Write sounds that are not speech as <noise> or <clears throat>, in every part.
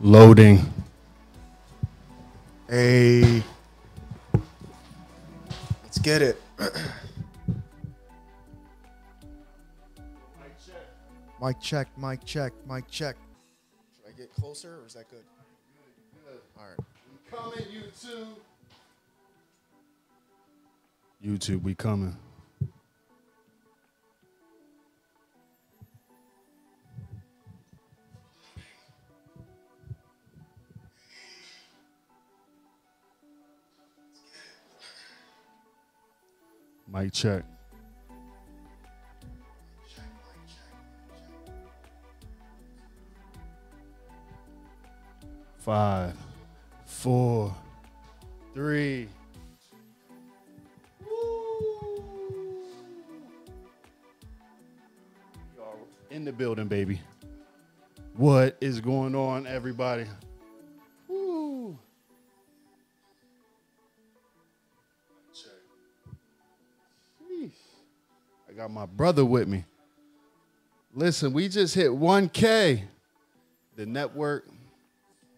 Loading. Hey. Let's get it. Mic <clears throat> check, mic check, mic check. Mic check. Should I get closer or is that good? All right. Coming, YouTube. YouTube, we coming. Mic check. Five, four, three. We are In the building, baby. What is going on, everybody? Got my brother with me. Listen, we just hit 1K. The network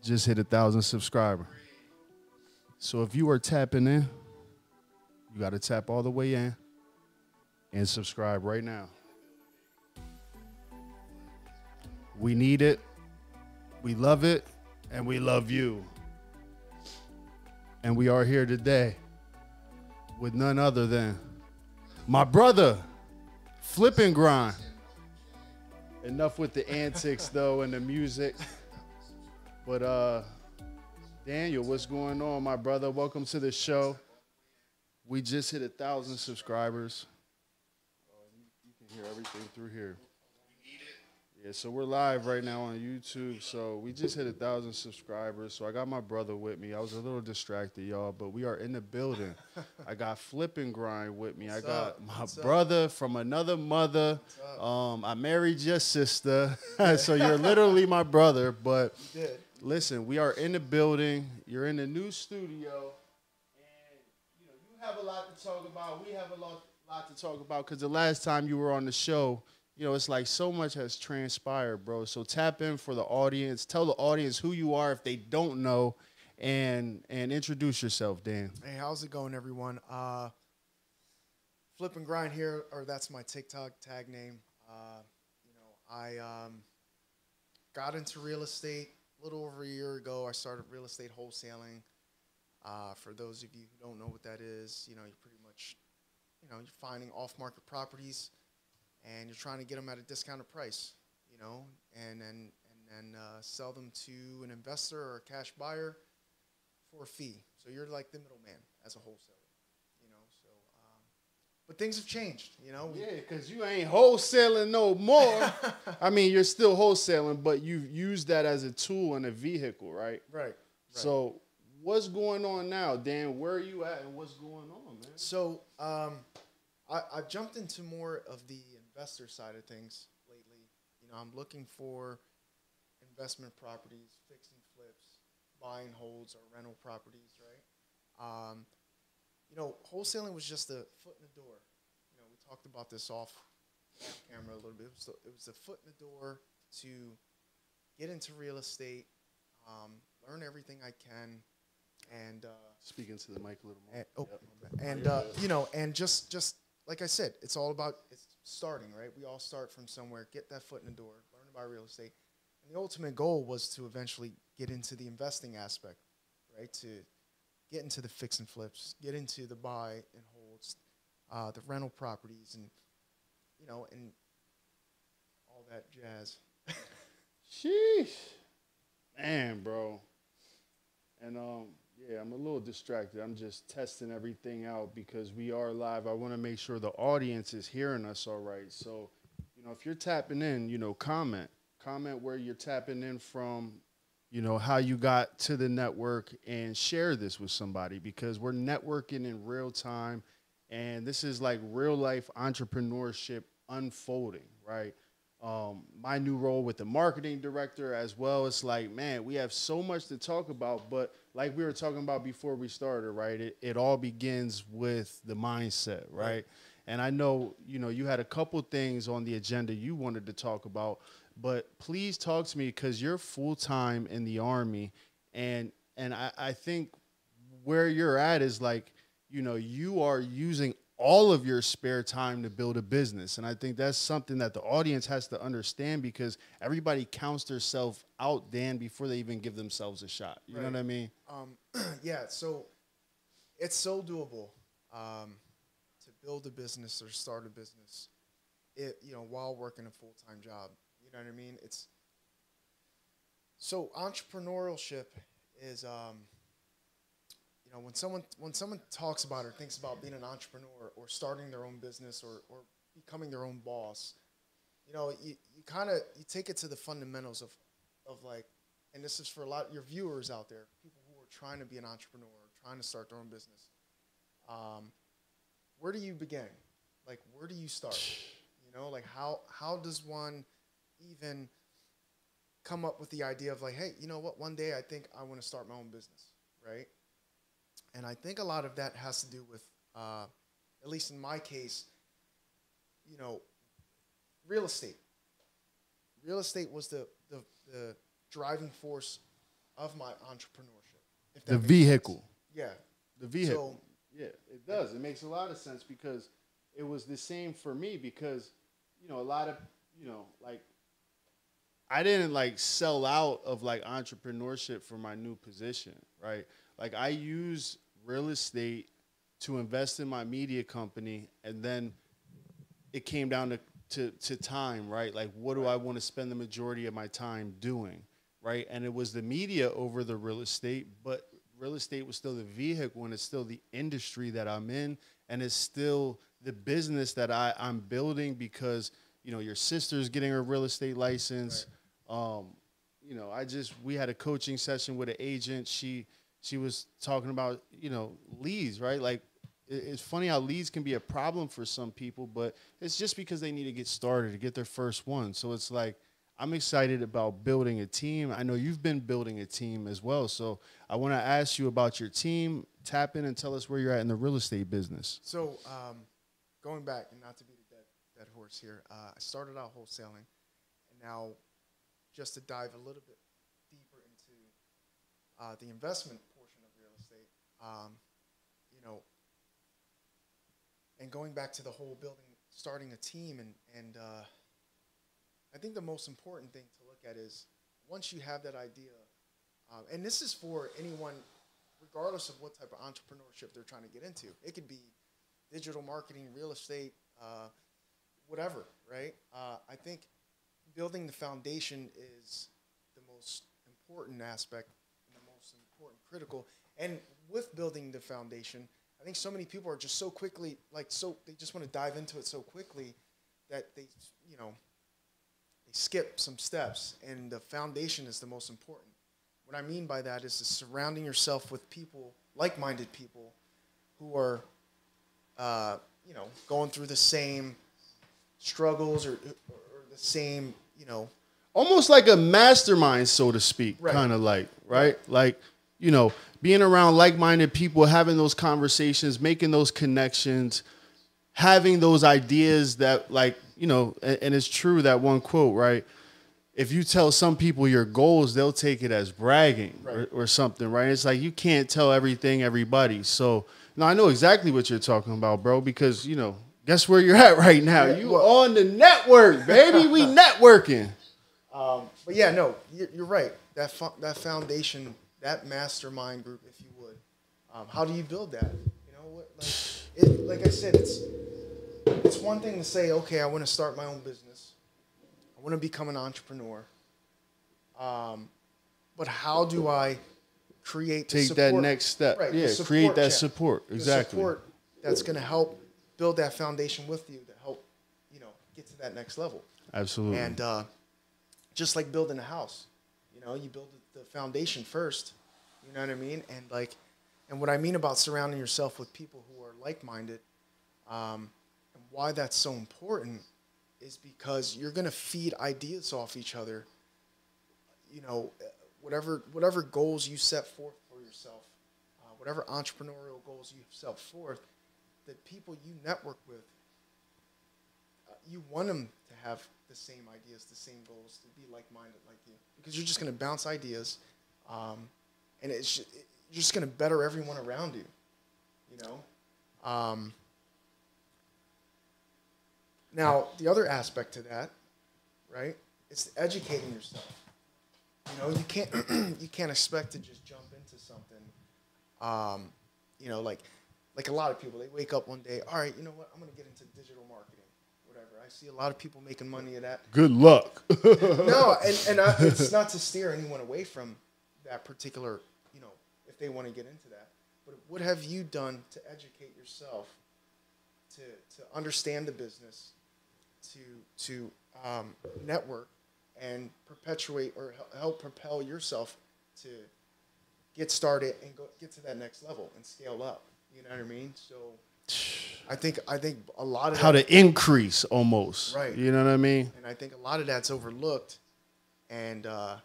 just hit a thousand subscriber. So if you are tapping in, you got to tap all the way in and subscribe right now. We need it. We love it. And we love you. And we are here today with none other than my brother, Flip n Grind. Enough with the antics, <laughs> though, and the music. But uh Daniel, what's going on, my brother? Welcome to the show. We just hit a thousand subscribers. Uh, you, you can hear everything through here. Yeah, so we're live right now on YouTube. So we just hit a thousand subscribers. So I got my brother with me. I was a little distracted, y'all, but we are in the building. <laughs> I got Flip n Grind with me. I got up? my What's up? brother from another mother. Um, I married your sister, <laughs> so you're literally my brother. But listen, we are in the building. You're in the new studio, and you know you have a lot to talk about. We have a lot, lot to talk about because the last time you were on the show, you know, it's like so much has transpired, bro. So tap in for the audience. Tell the audience who you are if they don't know, and and introduce yourself, Dan. Hey, how's it going, everyone? Uh, Flip n Grind here, or that's my TikTok tag name. Uh, you know, I um, got into real estate a little over a year ago. I started real estate wholesaling. Uh, for those of you who don't know what that is, you know, you're pretty much, you know, you're finding off-market properties, and you're trying to get them at a discounted price, you know, and then and then uh, sell them to an investor or a cash buyer for a fee. So you're like the middleman as a wholesaler, you know. So, um, but things have changed, you know. Yeah, because you ain't wholesaling no more. <laughs> I mean, you're still wholesaling, but you've used that as a tool and a vehicle, right? Right. right. So, what's going on now, Dan? Where are you at, and what's going on, man? So um, I, I've jumped into more of the investor side of things lately. You know, I'm looking for investment properties, fix and flips, buy and holds, or rental properties, right? Um, you know, wholesaling was just a foot in the door. You know, we talked about this off camera a little bit. It was, the, it was a foot in the door to get into real estate, um, learn everything I can, and uh, Speaking to the mic a little more. and, oh, Yep. and uh, you know, and just just like I said, it's all about it's starting, right? We all start from somewhere, get that foot in the door, learn about real estate, and the ultimate goal was to eventually get into the investing aspect, right? To get into the fix and flips, get into the buy and holds, uh, the rental properties, and you know, and all that jazz. <laughs> Sheesh. Man, bro. And um, yeah, I'm a little distracted. I'm just testing everything out because we are live. I want to make sure the audience is hearing us all right. So, you know, if you're tapping in, you know, comment. Comment where you're tapping in from, you know, how you got to the network and share this with somebody because we're networking in real time and this is like real life entrepreneurship unfolding, right? um, my new role with the marketing director as well. It's like, man, we have so much to talk about, but like we were talking about before we started, right? It, it all begins with the mindset, right? And I know, you know, you had a couple things on the agenda you wanted to talk about, but please talk to me because you're full time in the army, and and I, I think where you're at is like you know you are using all of your spare time to build a business and i think that's something that the audience has to understand because everybody counts themselves out dan before they even give themselves a shot you know what i mean Um, <clears throat> yeah, so it's so doable um, to build a business or start a business, it you know while working a full time job. You know what I mean? It's so entrepreneurship is um, you know when someone when someone talks about or thinks about being an entrepreneur or starting their own business or or becoming their own boss, you know you, you kind of you take it to the fundamentals of of like and this is for a lot of your viewers out there, people who are trying to be an entrepreneur, trying to start their own business. Um, where do you begin? Like, where do you start? You know, like how how does one even come up with the idea of like, hey, you know what? One day I think I want to start my own business, right? And I think a lot of that has to do with, uh, at least in my case, you know, real estate. Real estate was the the, the driving force of my entrepreneurship. If the makes sense. vehicle Yeah. the vehicle So, yeah it does it makes a lot of sense because it was the same for me because you know a lot of you know like i didn't like sell out of like entrepreneurship for my new position right like i use real estate to invest in my media company and then it came down to to, to time right? Like what do i want to spend the majority of my time doing right? And it was the media over the real estate but real estate was still the vehicle and it's still the industry that i'm in and it's still the business that I, i'm building because you know your sister's getting her real estate license. Um, you know i just we had a coaching session with an agent. She she was talking about you know leads right? Like it's funny how leads can be a problem for some people but it's just because they need to get started to get their first one. So it's like i'm excited about building a team. I know you've been building a team as well. So i want to ask you about your team. Tap in and tell us where you're at in the real estate business. So, um, going back, and not to be the dead, dead horse here, uh, I started out wholesaling, and now just to dive a little bit uh, the investment portion of real estate, um, you know, and going back to the whole building, starting a team, and and uh, I think the most important thing to look at is once you have that idea, um, and this is for anyone, regardless of what type of entrepreneurship they're trying to get into. It could be digital marketing, real estate, uh, whatever, right? Uh, I think building the foundation is the most important aspect most important critical. And with building the foundation, I think so many people are just so quickly, like, so they just want to dive into it so quickly that they, you know, they skip some steps. And the foundation is the most important. What I mean by that is surrounding yourself with people, like-minded people, who are uh, you know, going through the same struggles or, or the same, you know, almost like a mastermind, so to speak, Right. kind of like, right? Like, you know, being around like minded people, having those conversations, making those connections, having those ideas that, like, you know, and, and it's true that one quote, right? If you tell some people your goals, they'll take it as bragging or, Right. or something, right? It's like you can't tell everything, everybody. So, no, I know exactly what you're talking about, bro, because, you know, guess where you're at <laughs> right now? Yeah, You what? on the network, baby. we <laughs> networking. Um, but yeah, no, you're, you're right. That fo- that foundation, that mastermind group, if you would, um, how do you build that? You know, what, like, it, like I said, it's it's one thing to say, okay, I want to start my own business, I want to become an entrepreneur. Um, but how do I create the take that next step. Right, yeah, create that channel. support. Exactly. support that's going to help build that foundation with you to help you know get to that next level Absolutely. and uh, just like building a house. You know you build the foundation first you know what i mean? And like and what i mean about surrounding yourself with people who are like-minded um, and why that's so important is because you're going to feed ideas off each other you know whatever whatever goals you set forth for yourself uh, whatever entrepreneurial goals you set forth the people you network with uh, you want them have the same ideas, the same goals, to be like-minded like you, because you're just going to bounce ideas, um, and it's you're just going to better everyone around you. You know. Um, now the other aspect to that, right, is educating yourself. You know, you can't <clears throat> you can't expect to just jump into something. Um, you know, like like a lot of people, they wake up one day, all right, you know what, I'm gonna get into digital marketing, whatever. I see a lot of people making money at that. Good luck. <laughs> no, and and I, it's not to steer anyone away from that particular, you know, if they want to get into that. But what have you done to educate yourself, to to understand the business, to to um, network, and perpetuate or help propel yourself to get started and go get to that next level and scale up. You know what I mean? So <sighs> <sniffs> I think I think a lot of How that- to increase almost. Right. You know what I mean? and I think a lot of that's overlooked, and uh,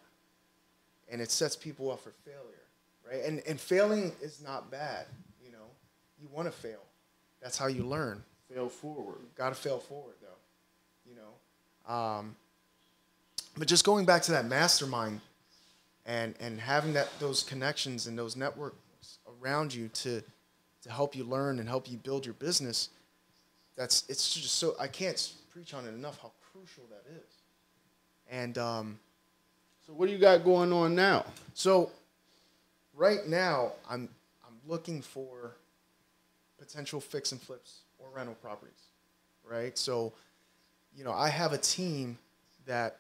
and it sets people up for failure, right? And and failing is not bad, you know. You want to fail. That's how you learn. Fail forward. Got to fail forward, though, you know. Um, but just going back to that mastermind, and and having that those connections and those networks around you to to help you learn and help you build your business. That's it's just so I can't preach on it enough how crucial that is. And um, So what do you got going on now? so right now I'm I'm looking for potential fix and flips or rental properties. Right? So, you know, I have a team that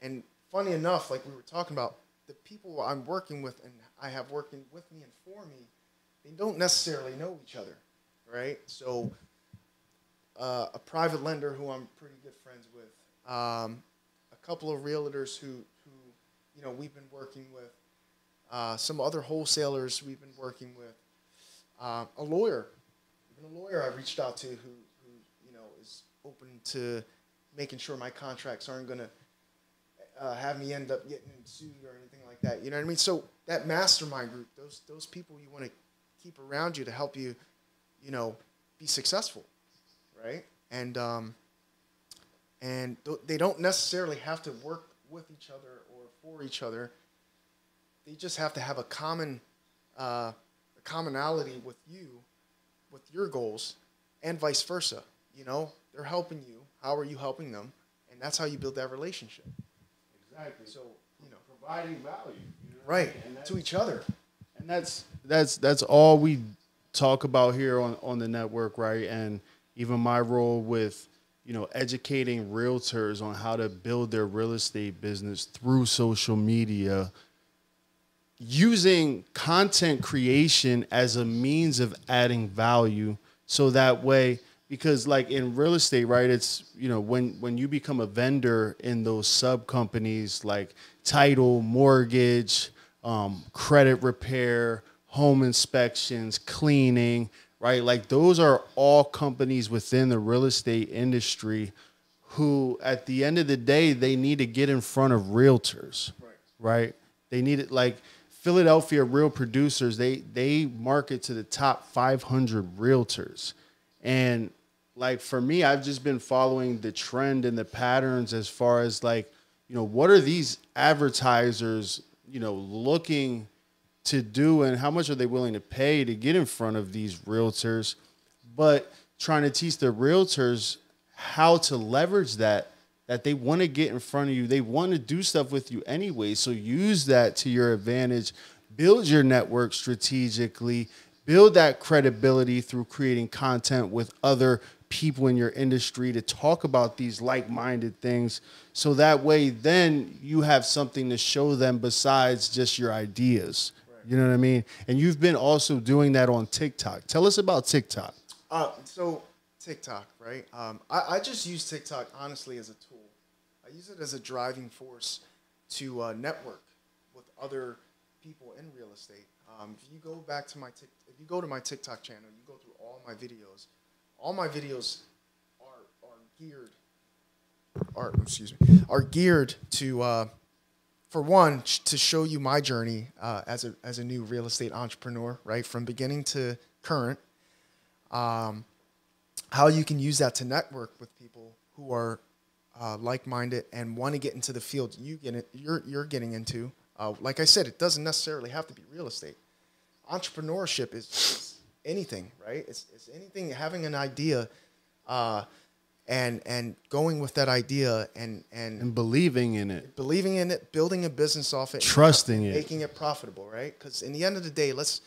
and funny enough, like we were talking about, the people I'm working with and I have working with me and for me, they don't necessarily know each other. Right? So uh, a private lender who I'm pretty good friends with, um, a couple of realtors who, who you know we've been working with, uh, some other wholesalers we've been working with, um, a lawyer, even a lawyer I reached out to who, who you know is open to making sure my contracts aren't going to uh, have me end up getting sued or anything like that. You know what I mean? So that mastermind group, those those people you want to keep around you to help you, you know, be successful, right? And um, and th- they don't necessarily have to work with each other or for each other. They just have to have a common uh, a commonality with you, with your goals, and vice versa. You know, they're helping you. How are you helping them? And that's how you build that relationship. Exactly. So you know, providing value. you know I right mean? To each other. And that's that's that's all we talk about here on on the network right? And even my role with you know educating realtors on how to build their real estate business through social media using content creation as a means of adding value so that way because like in real estate right it's you know when when you become a vendor in those sub companies like title mortgage um, credit repair home inspections cleaning right? Like those are all companies within the real estate industry who at the end of the day they need to get in front of realtors right. they need it like philadelphia real producers they they market to the top 500 realtors. And like for me i've just been following the trend and the patterns as far as like you know what are these advertisers you know looking to do and how much are they willing to pay to get in front of these realtors but trying to teach the realtors how to leverage that that they want to get in front of you. They want to do stuff with you anyway. So use that to your advantage. Build your network strategically. Build that credibility through creating content with other people in your industry to talk about these like-minded things so that way then you have something to show them besides just your ideas you know what i mean and you've been also doing that on tiktok tell us about tiktok Uh, so TikTok, right? Um, I, I just use TikTok honestly as a tool. I use it as a driving force to uh, network with other people in real estate. Um, if you go back to my Tik if you go to my TikTok channel, you go through all my videos. All my videos are are geared are excuse me are geared to uh, for one to show you my journey uh, as a as a new real estate entrepreneur, right, from beginning to current um, how you can use that to network with people who are uh, like-minded and want to get into the field you get it, you're you're getting into. Uh, like I said, it doesn't necessarily have to be real estate. Entrepreneurship is anything, right? It's, it's anything having an idea, uh, and and going with that idea and and, And believing in it. believing in it, building a business off it, Trusting it. making it profitable, right? Because in the end of the day, let's,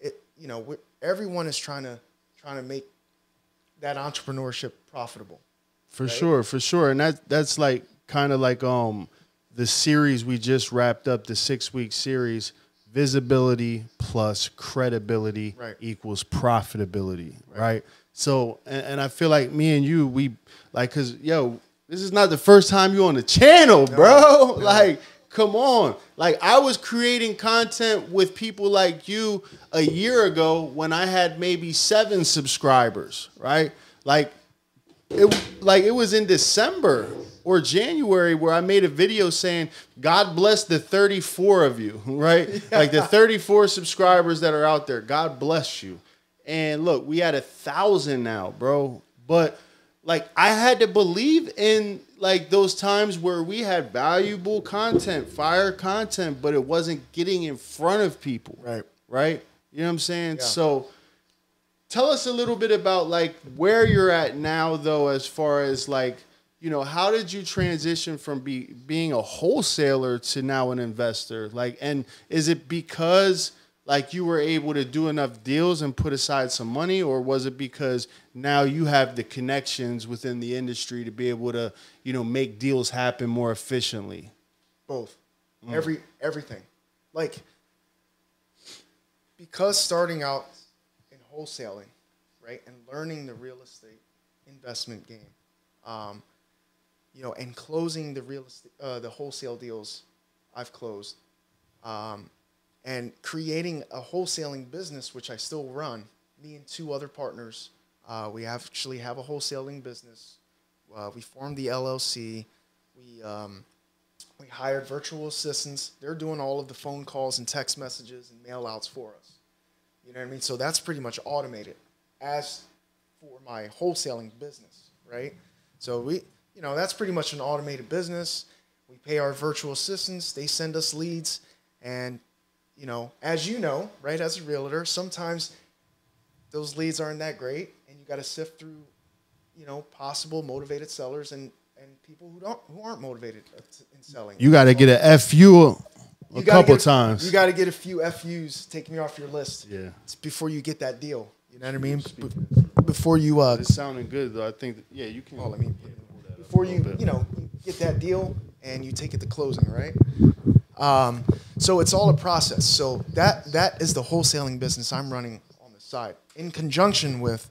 it you know, everyone is trying to trying to make that entrepreneurship profitable. For sure, for sure. And that that's like kind of like um the series we just wrapped up, the six week series, visibility plus credibility Right. equals profitability. Right. So and, and I feel like me and you, we like cause yo, this is not the first time you on the channel, bro. <laughs> Like, come on. Like I was creating content with people like you a year ago when I had maybe seven subscribers, right? Like it like it was in December or January where I made a video saying God bless the 34 of you, <laughs> right? Like the 34 subscribers that are out there. God bless you. And look, we had a thousand now, bro. But like I had to believe in like those times where we had valuable content, fire content, but it wasn't getting in front of people. Right. Right? You know what I'm saying? Yeah. So tell us a little bit about like where you're at now though as far as like you know how did you transition from be, being a wholesaler to now an investor? Like and is it because like you were able to do enough deals and put aside some money or was it because now you have the connections within the industry to be able to you know make deals happen more efficiently? Both. Every everything. Like because starting out in wholesaling right and learning the real estate investment game um, you know and closing the real uh, the wholesale deals i've closed um, and creating a wholesaling business which i still run me and two other partners uh, we actually have a wholesaling business uh, we formed the llc we um, we hired virtual assistants. They're doing all of the phone calls and text messages and mail outs for us. You know what I mean? So that's pretty much automated as for my wholesaling business, right? So we, you know, that's pretty much an automated business. We pay our virtual assistants, they send us leads. And, you know, as you know, right, as a realtor, sometimes those leads aren't that great and you got to sift through, you know, possible motivated sellers and, and people who don't who aren't motivated in selling. you got to get a fu a You gotta couple get- times You got to get a few FUs, take me off your list. Yeah. It's before you get that deal. You know what I mean? B- before you, uh, it's sounding good though i think that, yeah you can oh, let me, before you, you know, get that deal and you take it to closing, right? Um, so it's all a process. So that that is the wholesaling business I'm running on the side in conjunction with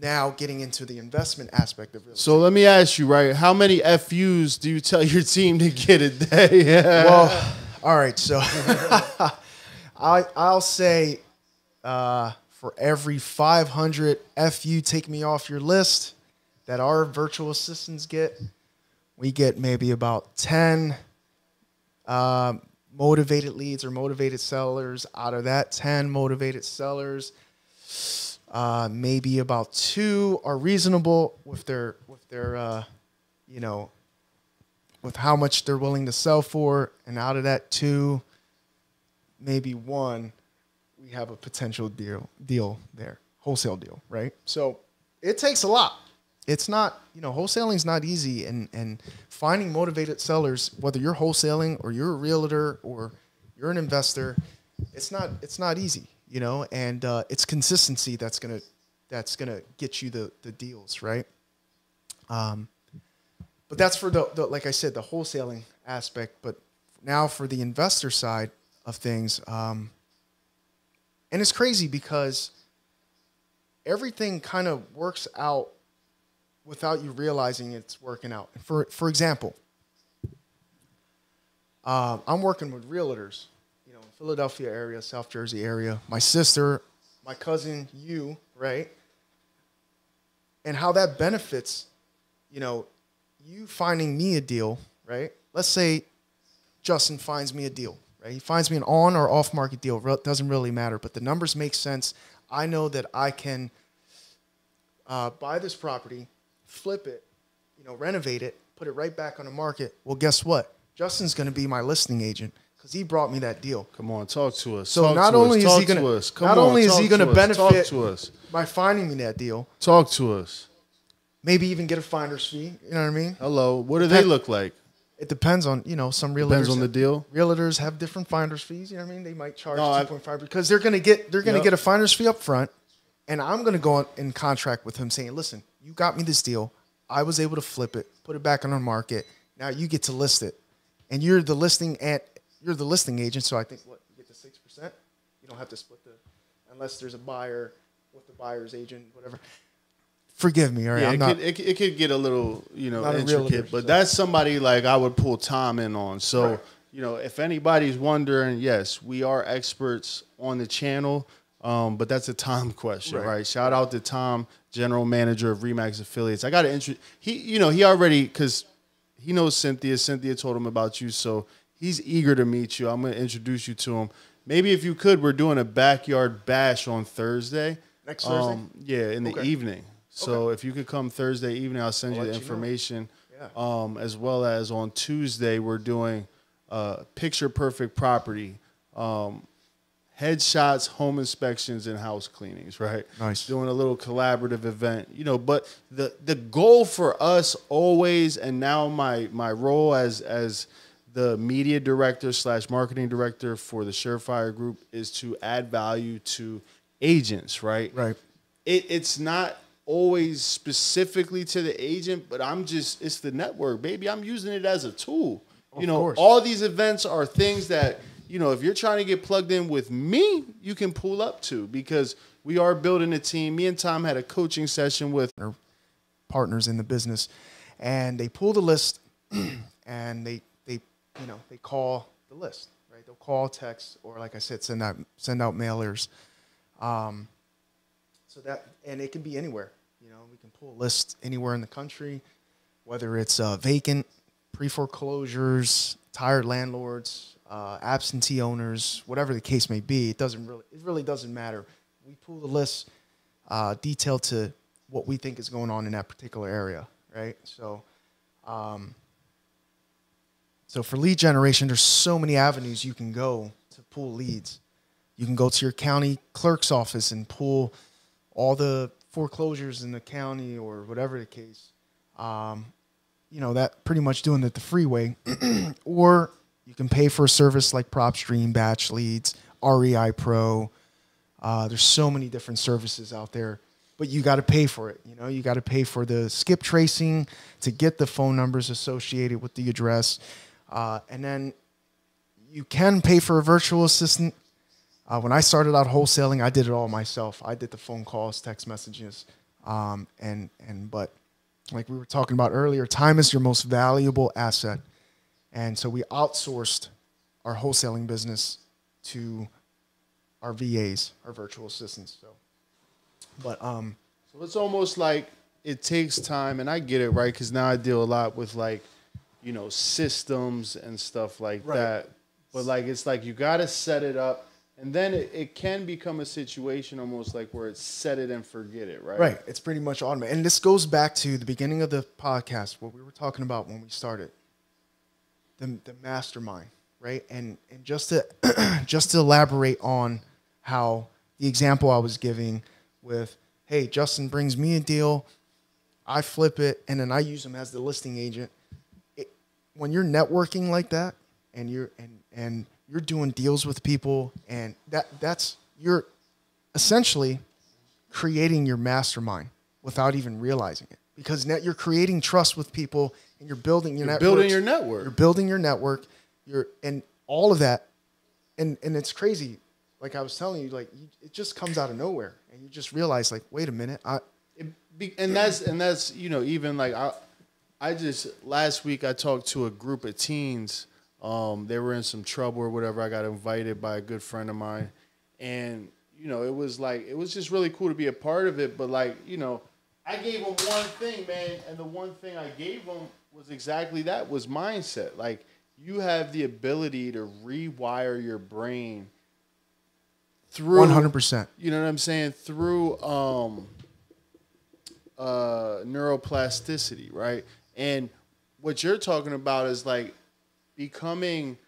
now getting into the investment aspect of real estate. So let me ask you, right? How many FUs do you tell your team to get a day? <laughs> Well, all right. So <laughs> I I'll say uh, for every 500 FU take me off your list that our virtual assistants get, we get maybe about 10 um, motivated leads or motivated sellers. Out of that 10 motivated sellers, uh, maybe about two are reasonable with their with their uh, you know with how much they're willing to sell for, and out of that two, maybe one, we have a potential deal deal there, wholesale deal, right? So it takes a lot. It's not, you know, wholesaling's not easy, and and finding motivated sellers, whether you're wholesaling or you're a realtor or you're an investor, it's not it's not easy, you know, and uh, it's consistency that's gonna that's gonna get you the the deals, right? Um, but that's for the, the like I said, the wholesaling aspect. But now for the investor side of things, um, and it's crazy because everything kind of works out without you realizing it's working out. For for example, um, I'm working with realtors, you know, Philadelphia area, South Jersey area. My sister, my cousin, you, right? And how that benefits, you know, you finding me a deal, right? Let's say Justin finds me a deal, right? He finds me an on or off market deal. Re- Doesn't really matter, but the numbers make sense. I know that I can uh, buy this property, flip it, you know, renovate it, put it right back on the market. Well, guess what? Justin's going to be my listing agent because he brought me that deal. Come on, talk to us. So Talk not to only us. is he gonna- us. Come not on, only is he gonna to. Benefit- to us. By finding me that deal, Talk to us. maybe even get a finder's fee. You know what I mean? Hello. What do they look like? It depends on you know some realtors. Depends on the deal. realtors have different finder's fees. You know what I mean? They might charge No, two point five because they're gonna get they're gonna Yep. get a finder's fee up front, and I'm gonna go in- in contract with him saying, listen, you got me this deal. I was able to flip it, put it back on the market. Now you get to list it, and you're the listing at you're the listing agent. So I think what you get the six percent. You don't have to split the unless there's a buyer with the buyer's agent, whatever. Forgive me, all right? Yeah, I'm it, not. could, it, could- it could get a little, you know, intricate, realtor, but so- that's somebody like I would pull Tom in on. So, Right. you know, if anybody's wondering, yes, we are experts on the channel, um, but that's a Tom <laughs> question, Right. right? Shout out to Tom, general manager of Remax Affiliates. I got to intro. He, you know, he already because he knows Cynthia. Cynthia told him about you, so he's eager to meet you. I'm going to introduce you to him. Maybe if you could, we're doing a backyard bash on Thursday. Next Thursday? Um, yeah, in the Okay. evening. So if you could come Thursday evening, I'll send I'll you the let you know. information. Yeah. Um, as well as on Tuesday, we're doing uh, picture perfect property, um, headshots, home inspections, and house cleanings. Right. Nice. Doing a little collaborative event, you know. But the the goal for us always, and now my my role as as the media director slash marketing director for the Surefire Group is to add value to agents. Right right. it, it's not always specifically to the agent, but I'm just it's the network, baby. I'm using it as a tool. you know, course. all these events are things that, you know, if you're trying to get plugged in with me, you can pull up to because we are building a team. Me and Tom had a coaching session with or partners in the business, and they pull the list, <clears throat> and they they you know they call the list, right? They'll call, text, or like I said, send out send out mailers. Um, so that and it can be anywhere. You know, we can pull a list anywhere in the country, whether it's uh, vacant, pre foreclosures, tired landlords, uh, absentee owners, whatever the case may be. It doesn't really it really doesn't matter. We pull the list uh, detailed to what we think is going on in that particular area, right? So, um, so for lead generation, there's so many avenues you can go to pull leads. You can go to your county clerk's office and pull all the foreclosures in the county or whatever the case. Um, you know that pretty much doing it the freeway, <clears throat> or you can pay for a service like PropStream, Batch Leads, REI Pro. Uh, there's so many different services out there, but you got to pay for it. You know, you got to pay for the skip tracing to get the phone numbers associated with the address, uh, and then you can pay for a virtual assistant. Uh, when I started out wholesaling, I did it all myself. I did the phone calls, text messages, um, and and but like we were talking about earlier, time is your most valuable asset, and so we outsourced our wholesaling business to our VAs, our virtual assistants. So, but um, So it's almost like it takes time, and I get it, right? Because now I deal a lot with like, you know, systems and stuff like Right. that. But like, it's like you got to set it up, and then it, it can become a situation almost like where it's set it and forget it, right? Right. It's pretty much automated. And this goes back to the beginning of the podcast, what we were talking about when we started. The, the mastermind, right? And and just to <clears throat> just to elaborate on how the example I was giving with, hey, Justin brings me a deal, I flip it, and then I use him as the listing agent. It, when you're networking like that, and you're and and you're doing deals with people, and that that's you're essentially creating your mastermind without even realizing it because now you're creating trust with people and you're building your You're network building your network. you're building your network you're and all of that and and it's crazy like i was telling you like you, it just comes out of nowhere and you just realize like wait a minute i It be, and that's and that's you know even like I, I just last week I talked to a group of teens. Um, they were in some trouble or whatever. I got invited by a good friend of mine, and you know it was like it was just really cool to be a part of it. But like you know, I gave them one thing, man, and the one thing I gave them was exactly that was mindset. Like you have the ability to rewire your brain through 100% you know what I'm saying? Through um, uh, neuroplasticity, right? And what you're talking about is like becoming,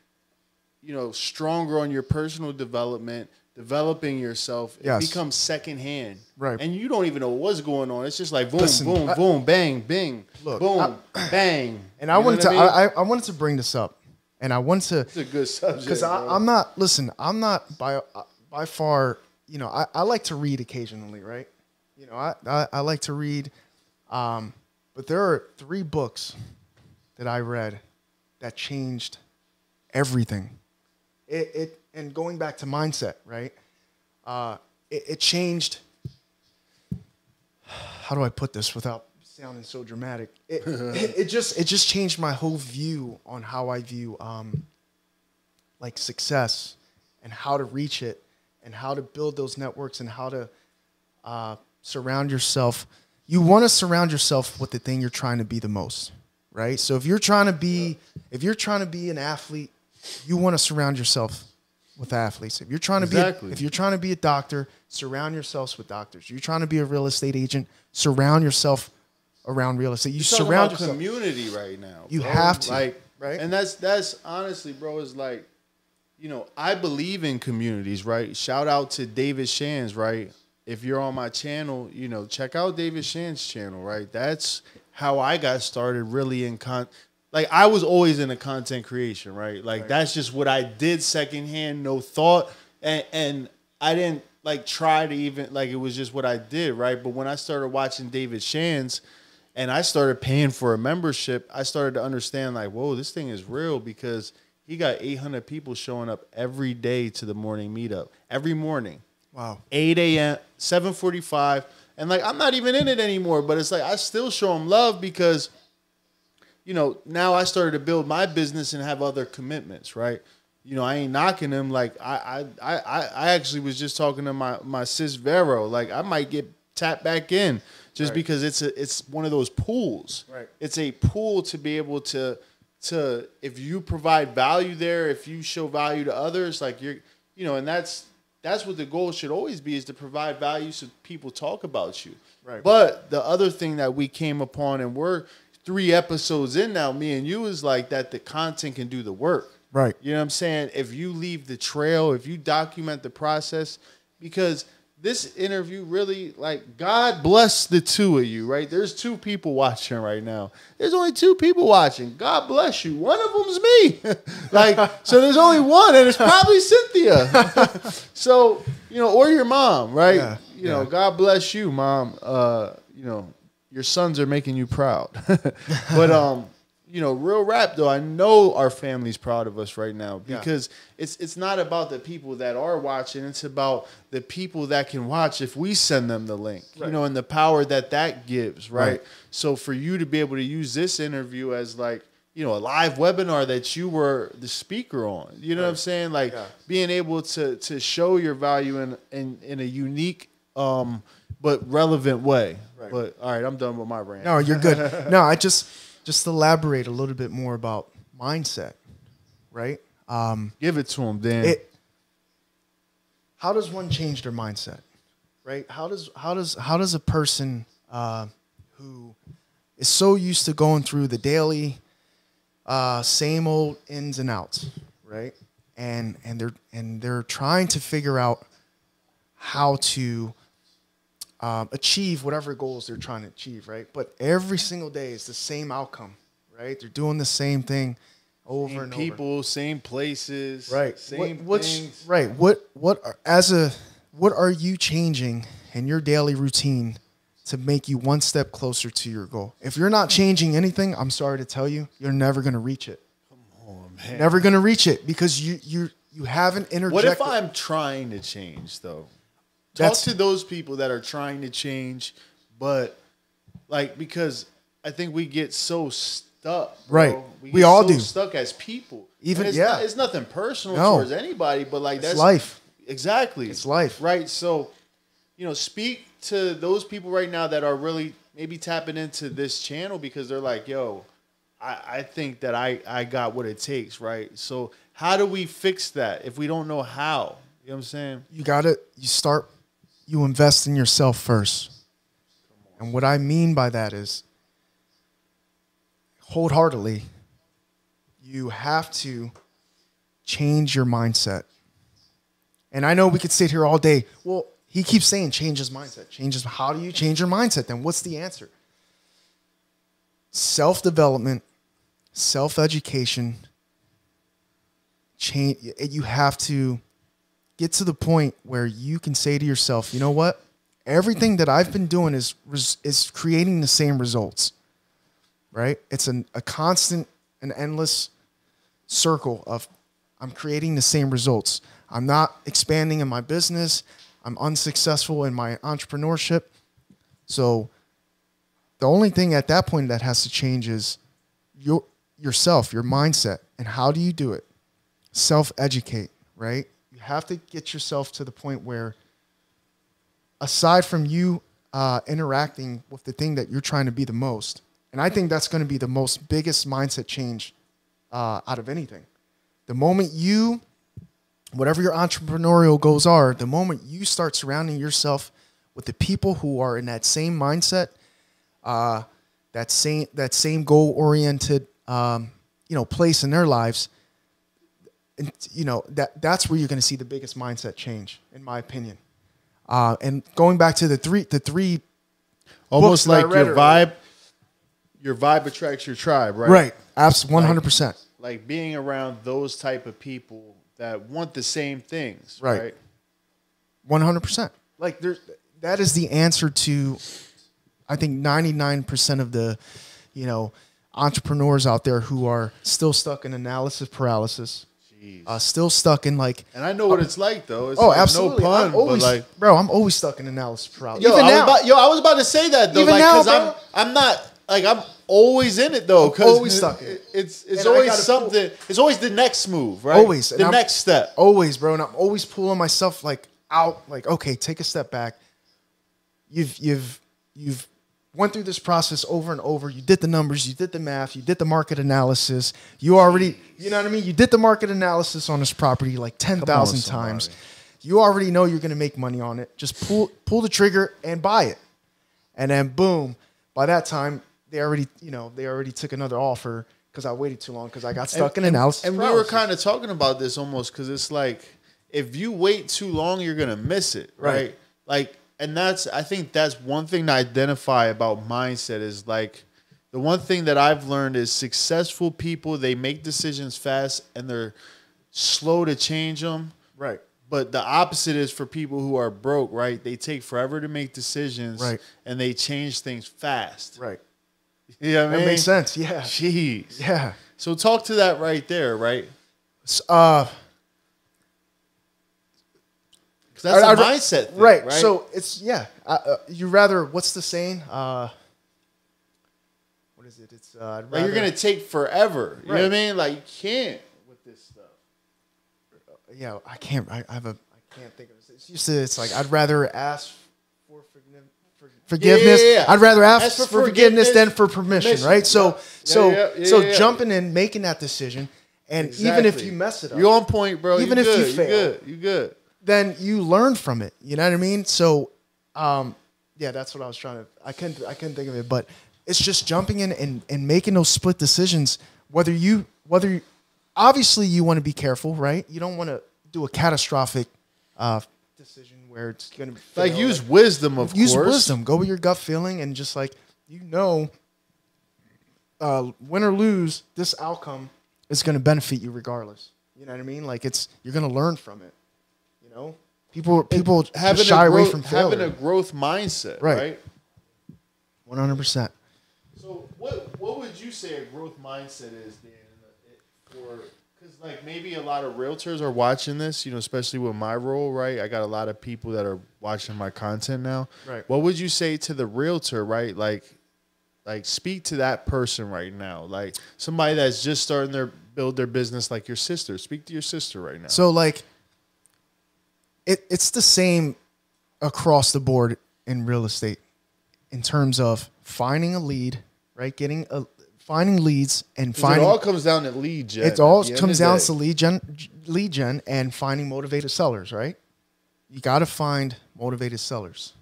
you know, stronger on your personal development, developing yourself. It Yes. becomes secondhand. Right. And you don't even know what's going on. It's just like boom, Listen, boom, I- boom, bang, bing, Look, boom, <clears throat> bang. <clears throat> And I know wanted to, I mean? I, I, I wanted to bring this up, and I want to, it's a good subject. because. I'm not. Listen, I'm not by by far. You know, I, I like to read occasionally, right? You know, I, I, I like to read, um, but there are three books that I read that changed everything. It, it and going back to mindset, right? Uh, it, it changed. <sighs> How do I put this without sounding so dramatic? It, <laughs> it, it just it just changed my whole view on how I view um, like success and how to reach it and how to build those networks and how to uh, surround yourself. You want to surround yourself with the thing you're trying to be the most, right? So if you're trying to be if you're trying to be an athlete, you want to surround yourself with athletes. If you're trying to Exactly. be a, if you're trying to be a doctor, surround yourselves with doctors. You're trying to be a real estate agent, surround yourself around real estate. You surround yourself. community right now. You bro. have to, like right? and that's that's honestly, bro. Is like, you know, I believe in communities, right? Shout out to David Shands, right? If you're on my channel, you know, check out David Shands' channel, right? That's how I got started, really in con. Like I was always into content creation, right? Like Right. that's just what I did secondhand, no thought, and and I didn't like try to even like it was just what I did, right? But when I started watching David Shands, and I started paying for a membership, I started to understand like, whoa, this thing is real because he got 800 people showing up every day to the morning meetup, every morning, wow. 8 a.m., 7:45, and like I'm not even in it anymore, but it's like I still show him love because, you know, now I started to build my business and have other commitments, right? You know, I ain't knocking them. Like I, I, I, I actually was just talking to my my sis Vero. Like I might get tapped back in just Right. because it's a it's one of those pools. Right. It's a pool to be able to to if you provide value there, if you show value to others, like you're you know, and that's that's what the goal should always be is to provide value so people talk about you. Right. But the other thing that we came upon and we're three episodes in now, me and you is like that the content can do the work. Right. You know what I'm saying? If you leave the trail, if you document the process, because this interview really, like, God bless the two of you, right? There's two people watching right now. There's only two people watching. God bless you. One of them's me. <laughs> like, so there's only one, and it's probably Cynthia. <laughs> so, you know, or your mom, right? Yeah, you know. God bless you, mom. Uh, you know, your sons are making you proud. <laughs> but um, you know, real rap though, I know our family's proud of us right now Yeah. because it's it's not about the people that are watching, it's about the people that can watch if we send them the link. You know, and the power that that gives, right? Right. So for you to be able to use this interview as like you know, a live webinar that you were the speaker on. You know what I'm saying? Like Yeah. being able to to show your value in in, in a unique um but relevant way. Right. But all right, I'm done with my rant. No, you're good. <laughs> no, I just just elaborate a little bit more about mindset, right? Um, Give it to him, Dan. it. How does one change their mindset, right? How does how does how does a person uh, who is so used to going through the daily uh, same old ins and outs, right? And and they're and they're trying to figure out how to um, achieve whatever goals they're trying to achieve, right? But every single day is the same outcome, right? They're doing the same thing over same and over. people, same places, right? Same what, what's things. right? What what are, as a what are you changing in your daily routine to make you one step closer to your goal? If you're not changing anything, I'm sorry to tell you, you're never going to reach it. Oh man. Never going to reach it because you you you haven't interjected. What if I'm trying to change though? Talk That's- to those people that are trying to change, but like because I think we get so stuck. bro. Right. We get all so do. Stuck as people. Even- And it's yeah. not, it's nothing personal No. towards anybody, but like It's that's life. Exactly. It's life. Right. So, you know, speak to those people right now that are really maybe tapping into this channel because they're like, yo, I, I think that I, I got what it takes, right? So how do we fix that if we don't know how? You know what I'm saying? you gotta you start you invest in yourself first and what i mean by that is wholeheartedly, you have to change your mindset. And I know we could sit here all day. Well, he keeps saying change his mindset. Change his, How do you change your mindset? Then what's the answer? Self development, self education. Change. You have to get to the point where you can say to yourself, you know what? Everything that I've been doing is is creating the same results. Right? It's an, a constant an endless circle of I'm creating the same results. I'm not expanding in my business. I'm unsuccessful in my entrepreneurship. So the only thing at that point that has to change is your yourself, your mindset, and how do you do it? Self-educate, right? You have to get yourself to the point where, aside from you uh, interacting with the thing that you're trying to be the most, and I think that's going to be the most biggest mindset change uh, out of anything. The moment you whatever your entrepreneurial goals are, the moment you start surrounding yourself with the people who are in that same mindset, uh, that same that same goal oriented, um, you know, place in their lives, and you know that that's where you're going to see the biggest mindset change, in my opinion. Uh, and going back to the three, the three, almost like your vibe, your vibe attracts your tribe, right? Right, absolutely, one hundred percent. Like being around those type of people that want the same things. Right. One hundred percent. Like there's that is the answer to I think ninety nine percent of the, you know, entrepreneurs out there who are still stuck in analysis paralysis. Uh, still stuck in like, and I know what uh, it's like though. It's oh, like absolutely. No pun, always, but like, bro, I'm always stuck in analysis paralysis. Yo, Even I now, about, yo, I was about to say that though, Even like, now, bro. I'm, I'm not like I'm always in it though. Cause always stuck in it. It's it's and always something. Pull. It's always the next move, right? Always the next step. Always, bro. And I'm always pulling myself like out. Like, okay, take a step back. You've you've you've went through this process over and over. You did the numbers, you did the math, you did the market analysis. You already, you know what I mean? You did the market analysis on this property like 10,000 times. You already know you're going to make money on it. Just pull pull the trigger and buy it. And then boom, by that time they already, you know, they already took another offer because I waited too long because I got stuck and, in analysis. And, and we were kind of talking about this almost because it's like if you wait too long, you're gonna miss it, right? right? Like, and that's I think that's one thing to identify about mindset is like the one thing that I've learned is successful people they make decisions fast and they're slow to change them, right? But the opposite is for people who are broke, right? They take forever to make decisions, right? And they change things fast, right? <laughs> You know I mean? That makes sense. Yeah. Jeez. Yeah. So talk to that right there, right? Uh, that's I, a I, mindset, thing, right, right, So it's yeah. Uh, you rather what's the saying? Uh, what is it? It's uh, like you're gonna take forever. You right. know what I mean? Like you can't with this stuff. Yeah, I can't. I, I have a. I can't think of it. It's just it's like I'd rather ask for forgiveness. Yeah, yeah, yeah. I'd rather ask, ask for, for forgiveness, than for permission, permission. right? So, so, so jumping in, making that decision, and exactly. even if you mess it up, you're on point, bro. Even you if good. you fail, you good. You good. Then you learn from it. You know what I mean? So, um, yeah, that's what I was trying to. I couldn't. I couldn't think of it, but it's just jumping in and, and making those split decisions. Whether you, whether you, obviously you want to be careful, right? You don't want to do a catastrophic uh, decision where it's going to be like use wisdom of use course. wisdom. Go with your gut feeling and just like you know, uh, win or lose, this outcome is going to benefit you regardless. You know what I mean? Like it's you're going to learn from it. You know, people people having shy growth, away from failure. having a growth mindset, right? One hundred percent. So what what would you say a growth mindset is, Dan, for because like maybe a lot of realtors are watching this, you know, especially with my role, right? I got a lot of people that are watching my content now. Right. What would you say to the realtor, right? Like, like speak to that person right now, like somebody that's just starting their build their business, like your sister. Speak to your sister right now. So like, it it's the same across the board in real estate, in terms of finding a lead, right? Getting a finding leads and finding. It all comes down to lead gen. It all comes down to lead gen, lead gen, and finding motivated sellers. Right? You got to find motivated sellers.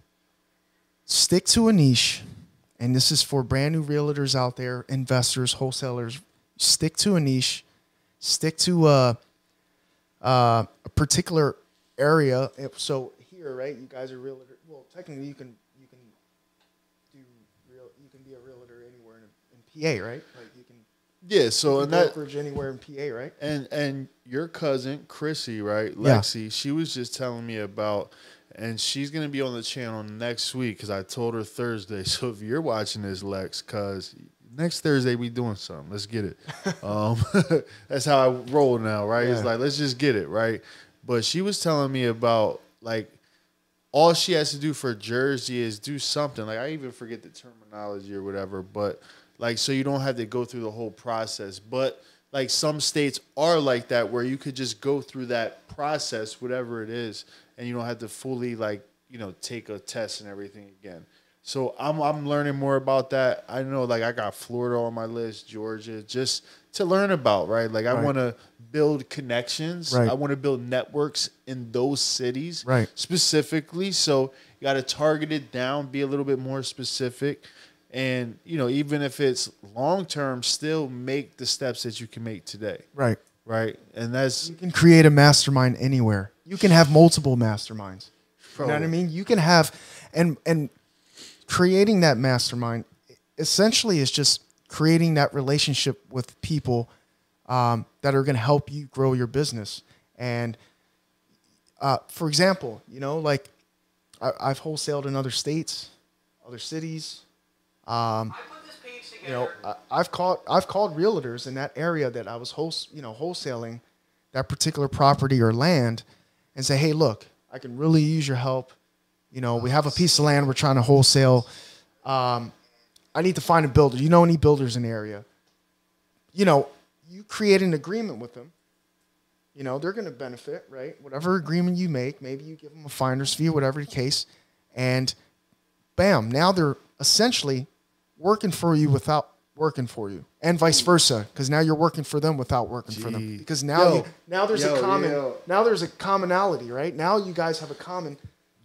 Stick to a niche, and this is for brand new realtors out there, investors, wholesalers. Stick to a niche, stick to a, uh, a particular area. So here, right, you guys are realtor. Well, technically, you can you can do real. You can be a realtor anywhere in, in PA, right? Like you can Yeah. So and that brokerage anywhere in PA, right? and and your cousin Chrissy, right, Yeah. Lexi, she was just telling me about, and she's gonna be on the channel next week because I told her Thursday. <laughs> So if you're watching this, Lex, because next Thursday we doing something. Let's get it. <laughs> um, <laughs> that's how I roll now, right? It's like let's just get it, right? But she was telling me about like all she has to do for Jersey is do something. Like I even forget the terminology or whatever, but like so you don't have to go through the whole process. But like some states are like that where you could just go through that process, whatever it is, and you don't have to fully like, you know, take a test and everything again. So I'm I'm learning more about that. I know like I got Florida on my list, Georgia, just to learn about, right? Like I Right. want to build connections. Right. I want to build networks in those cities Right. specifically. So you got to target it down, be a little bit more specific. And, you know, even if it's long term, still make the steps that you can make today. Right. Right. And that's, You can create a mastermind anywhere. You can have multiple masterminds. You know what I mean? You can have and and creating that mastermind essentially is just creating that relationship with people um, that are going to help you grow your business. And uh, for example, you know, like I, I've wholesaled in other states, other cities. Um, you know, I, I've called I've called realtors in that area that I was wholes, you know wholesaling that particular property or land, and say, hey, look, I can really use your help. You know, we have a piece of land we're trying to wholesale. Um, I need to find a builder. You know any builders in the area? You know, you create an agreement with them. You know, they're going to benefit, right? Whatever agreement you make, maybe you give them a finder's fee, whatever the case, and bam, now they're essentially working for you without working for you, and vice versa, because now you're working for them without working for them. Because now, Yo. you, now there's Yo, a common, yo. now there's a commonality, right? Now you guys have a common,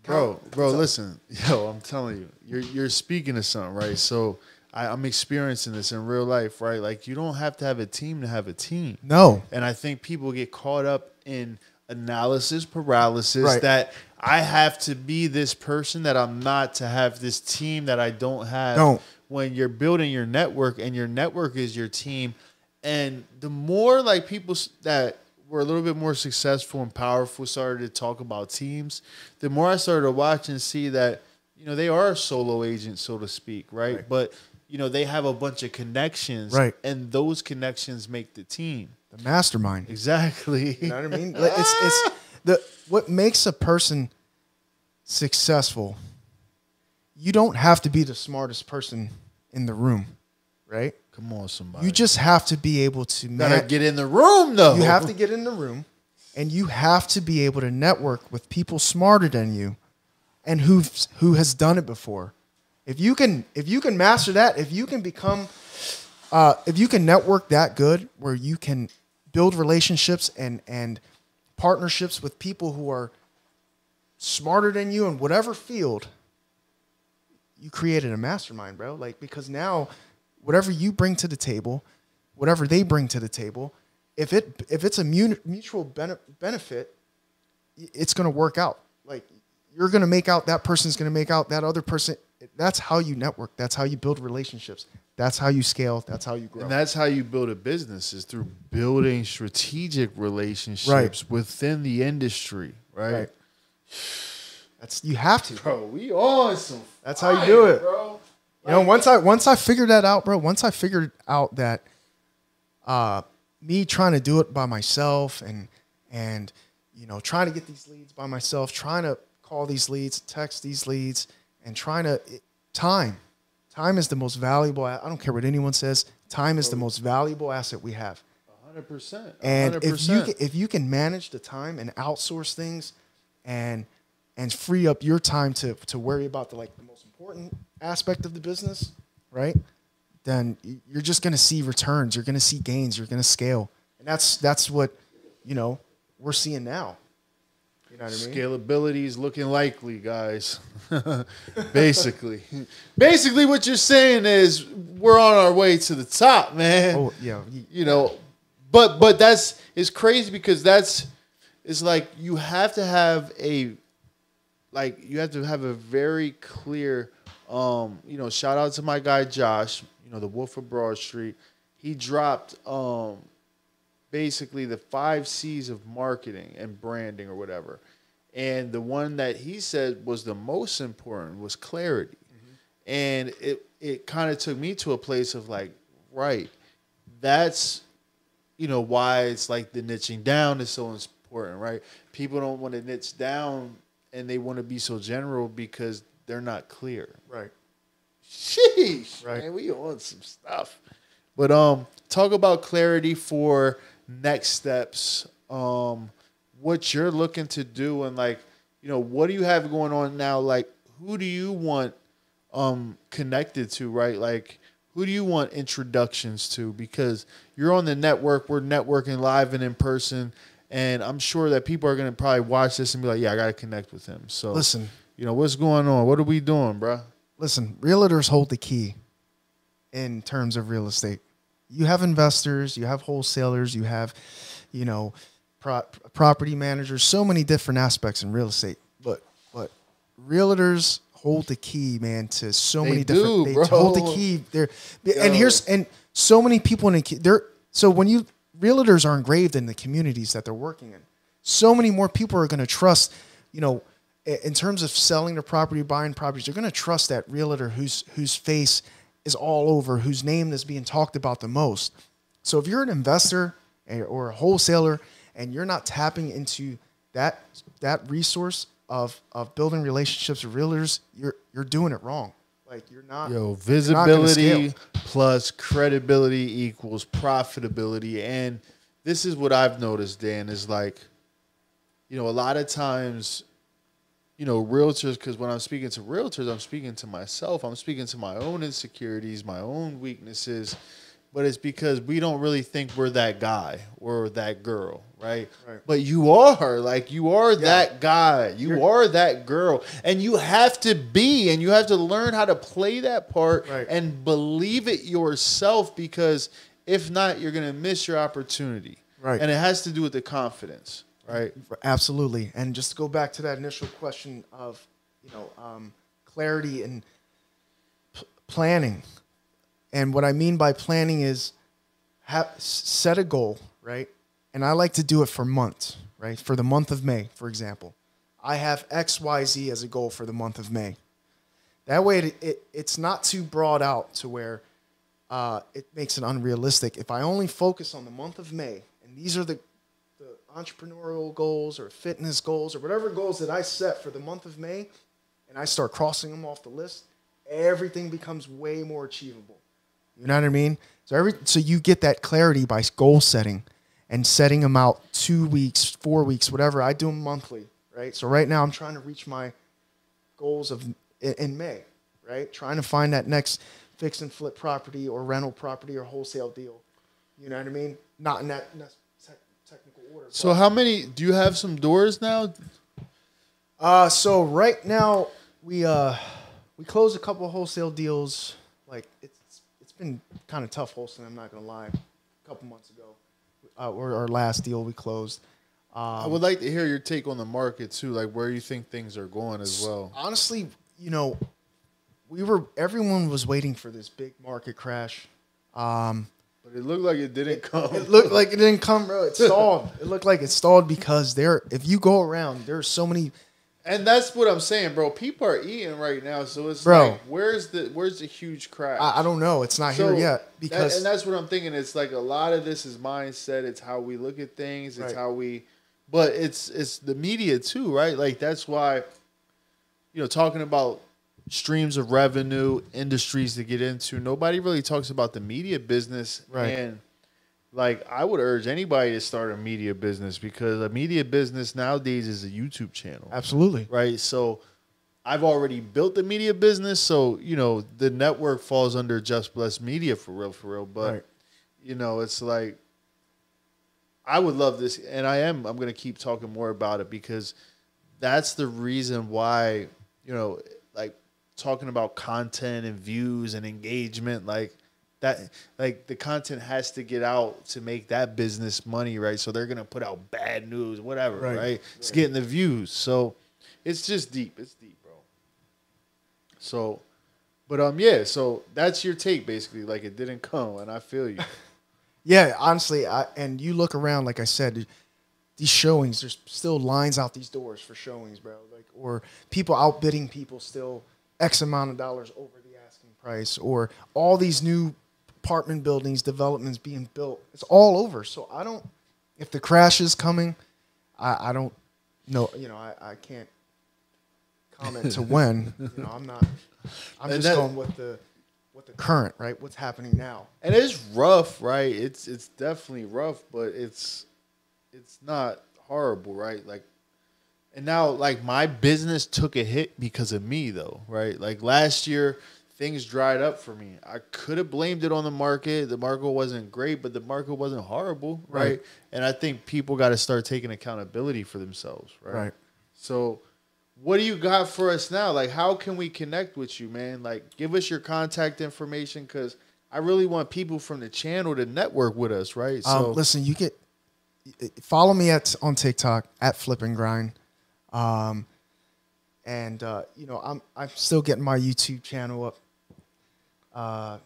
bro, bro, listen, <laughs> yo, I'm telling you, you're, you're speaking of something, right? So I, I'm experiencing this in real life, right? Like you don't have to have a team to have a team. No, And I think people get caught up in analysis paralysis Right. that I have to be this person that I'm not to have this team that I don't have. Don't. When you're building your network and your network is your team. And the more like people s- that were a little bit more successful and powerful started to talk about teams, the more I started to watch and see that, you know, they are solo agents, so to speak, right? Right. But, you know, they have a bunch of connections. Right. And those connections make the team. the mastermind. Exactly. <laughs> You know what I mean? It's it's <laughs> the what makes a person successful. You don't have to be the smartest person in the room, right? Come on, somebody. You just have to be able to gotta get in the room though. you have to get in the room and you have to be able to network with people smarter than you and who who has done it before. If you can if you can master that, if you can become uh, if you can network that good where you can build relationships and and partnerships with people who are smarter than you in whatever field, you created a mastermind, bro. Like because now whatever you bring to the table, whatever they bring to the table, if it if it's a mu- mutual benefit, it's going to work out. Like you're going to make out that person's going to make out that other person. That's how you network. That's how you build relationships. That's how you scale. That's how you grow. and that's how you build a business is through building strategic relationships within the industry, right? Right. That's you have to. Bro, we on some. That's how you do it. bro. You know, once I once I figured that out, bro. Once I figured out that uh, me trying to do it by myself and and you know trying to get these leads by myself, trying to call these leads, text these leads, and trying to it, time. Time is the most valuable. I don't care what anyone says. Time is the most valuable asset we have. hundred percent. And if you can, if you can manage the time and outsource things, and and free up your time to to worry about the like the most important aspect of the business, right? Then you're just gonna see returns. You're gonna see gains. You're gonna scale, and that's that's what you know we're seeing now. You know what I mean? Scalability is looking likely, guys. <laughs> Basically, basically, what you're saying is we're on our way to the top, man. Oh yeah, you know, but but that's it's crazy because that's it's like you have to have a like you have to have a very clear um you know shout out to my guy Josh you know the Wolf of Broad Street. He dropped um basically the five C's of marketing and branding or whatever. And the one that he said was the most important was clarity. And it it kind of took me to a place of like right that's you know why it's like the niching down is so important right? People don't want to niche down and they want to be so general because they're not clear. Right. sheesh Right. man we on some stuff. But um talk about clarity for next steps. Um what you're looking to do and like you know what do you have going on now? Like who do you want um connected to right? Like who do you want introductions to? Because you're on the network we're networking live and in person and i'm sure that people are going to probably watch this and be like yeah i gotta connect with him so Listen, you know what's going on what are we doing bruh? listen. Realtors hold the key in terms of real estate. You have investors, you have wholesalers, you have, you know, pro- property managers. So many different aspects in real estate, but but realtors hold the key, man, to so They many do, different. They bro. hold the key. They're and here's and so many people in the key. They're so when you realtors are engraved in the communities that they're working in. So many more people are going to trust, you know, in terms of selling their property, buying properties. They're going to trust that realtor whose whose face is all over, whose name is being talked about the most. So if you're an investor eh, or a wholesaler and you're not tapping into that that resource of of building relationships with realtors, you're you're doing it wrong. Like you're not. Yo, visibility plus credibility equals profitability. And this is what I've noticed, Dan, is like, you know, a lot of times, you know, realtors, because when I'm speaking to realtors, I'm speaking to myself, I'm speaking to my own insecurities, my own weaknesses. But it's because we don't really think we're that guy or that girl, right? Right. But you are, like, you are that guy. You You're- are that girl. And you have to be, and you have to learn how to play that part Right. and believe it yourself because if not, you're going to miss your opportunity. Right. And it has to do with the confidence, right? Absolutely. And just to go back to that initial question of, you know, um, clarity and p- planning. And what I mean by planning is have, set a goal, right? And I like to do it for months, right? For the month of May, for example. I have X, Y, Z as a goal for the month of May. That way, it, it, it's not too broad out to where uh, it makes it unrealistic. If I only focus on the month of May, and these are the, the entrepreneurial goals or fitness goals or whatever goals that I set for the month of May, and I start crossing them off the list, everything becomes way more achievable. You know what I mean? So every so you get that clarity by goal setting and setting them out two weeks, four weeks, whatever. I do them monthly, right? So right now I'm trying to reach my goals of in, May, right? Trying to find that next fix and flip property or rental property or wholesale deal. You know what I mean? Not in that, in that tech, technical order. So, how many do you have some doors now? Uh, so right now we uh we closed a couple of wholesale deals. Like it's been kind of tough wholesaling. I'm not gonna lie. A couple months ago, uh, or our last deal we closed. I would like to hear your take on the market too, like where you think things are going as well. Honestly, you know, we were everyone was waiting for this big market crash. Um, But it looked like it didn't come. it looked like it didn't come, bro. It <laughs> stalled. it looked like it stalled because there. If you go around, there's so many. And that's what I'm saying, bro. People are eating right now, so it's Bro. like, where's the where's the huge crash? I, I don't know. It's not So, here yet that- because and that's what I'm thinking. It's like a lot of this is mindset. It's how we look at things. It's Right. how we, but it's it's the media too, right? Like that's why, you know, talking about streams of revenue, industries to get into. Nobody really talks about the media business, Right. And like, I would urge anybody to start a media business because a media business nowadays is a YouTube channel absolutely. right? So I've already built the media business, so you know the network falls under Just Blessed Media for real, for real. But Right. you know, it's like I would love this, and I am. I'm gonna keep talking more about it because that's the reason why you know like talking about content and views and engagement like that like the content has to get out to make that business money right? So they're gonna put out bad news whatever right, Right. it's getting the views. So it's just deep. It's deep bro. So but um yeah so that's your take basically. Like it didn't come and i feel you. <laughs> Yeah, honestly, I, and you look around, like I said, these showings. There's still lines out these doors for showings, bro. Like, or people outbidding people still X amount of dollars over the asking price, or all these new apartment buildings, developments being built. It's all over. So I don't. If the crash is coming, I, I don't know. You know, I, I can't comment to <laughs> when. You know, I'm not. I'm just that- going with the with the current, right? What's happening now. and it's rough, right? It's it's definitely rough, but it's it's not horrible, right? Like, and now like my business took a hit because of me, though, right? Like last year, things dried up for me. I could have blamed it on the market. The market wasn't great, but the market wasn't horrible, right? Right. And I think people got to start taking accountability for themselves, right? Right. So, what do you got for us now? Like, how can we connect with you, man? Like, give us your contact information because I really want people from the channel to network with us, right? So, Um, listen, you get follow me at on TikTok at Flip n Grind, um, and uh, you know I'm I'm still getting my YouTube channel up. Uh,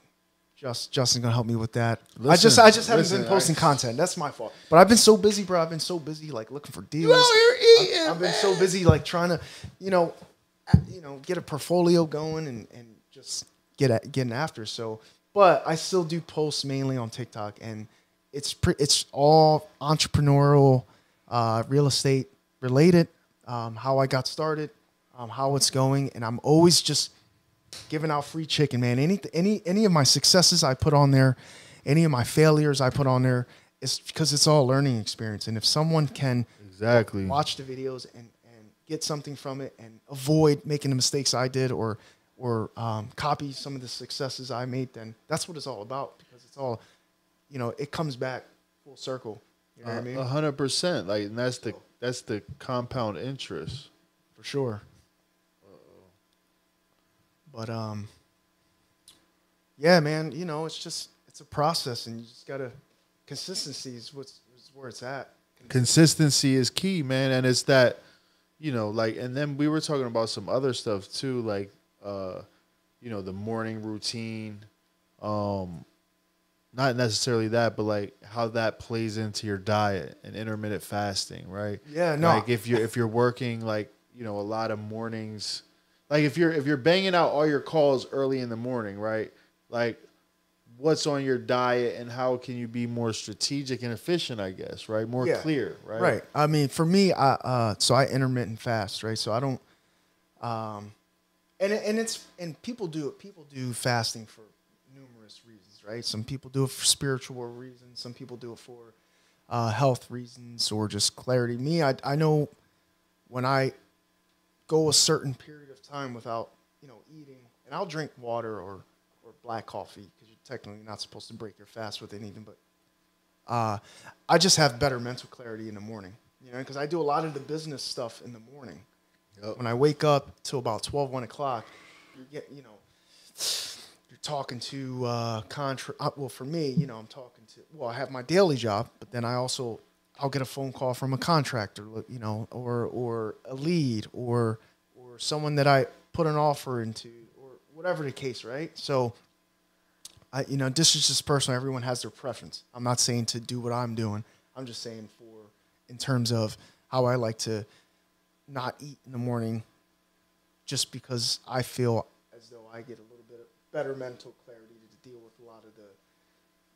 just Justin's gonna help me with that. I just I just haven't listen, been posting I- content. That's my fault. But I've been so busy, bro. I've been so busy, like looking for deals. you out here eating, I've, I've been so busy, like trying to, you know, you know, get a portfolio going and, and just get at, getting after. So, but I still do post mainly on TikTok, and it's pre- it's all entrepreneurial, uh, real estate related, um, how I got started, um, how it's going, and I'm always just giving out free chicken, man. Any any any of my successes I put on there, any of my failures I put on there, it's because it's all a learning experience. And if someone can Exactly. watch the videos and, and get something from it and avoid making the mistakes I did or or um, copy some of the successes I made, then that's what it's all about because it's all, you know, it comes back full circle. You know what I mean? A hundred percent. Like, and that's the that's the compound interest. For sure. But um, yeah, man, you know, it's just it's a process, and you just gotta consistency is what's is where it's at. Consistency is key, man, and it's that, you know, like, and then we were talking about some other stuff too, like, uh, you know, the morning routine, um, not necessarily that, but like how that plays into your diet and intermittent fasting, right? Yeah, no, Like if you're if you're working like you know a lot of mornings, like if you're if you're banging out all your calls early in the morning, right? Like what's on your diet and how can you be more strategic and efficient? I guess right, more Yeah. clear, right? Right. I mean, for me, I uh, so I intermittent fast, right? So I don't, um, and it- and it's and people do it. People do fasting for numerous reasons, right? Some people do it for spiritual reasons. Some people do it for uh, health reasons or just clarity. Me, I I know when I go a certain period of time without you know eating, and I'll drink water or or black coffee because you're technically not supposed to break your fast with anything, but uh, I just have better mental clarity in the morning, you know, because I do a lot of the business stuff in the morning. Yep. When I wake up till about 12, 1 o'clock, you get, you know, you're talking to uh, contra. Uh, well, for me, you know, I'm talking to. Well, I have my daily job, but then I also I'll get a phone call from a contractor, you know, or or a lead, or or someone that I put an offer into, or whatever the case, right? So. I, you know, this is just personal. Everyone has their preference. I'm not saying to do what I'm doing. I'm just saying for in terms of how I like to not eat in the morning, just because I feel as though I get a little bit of better mental clarity to deal with a lot of the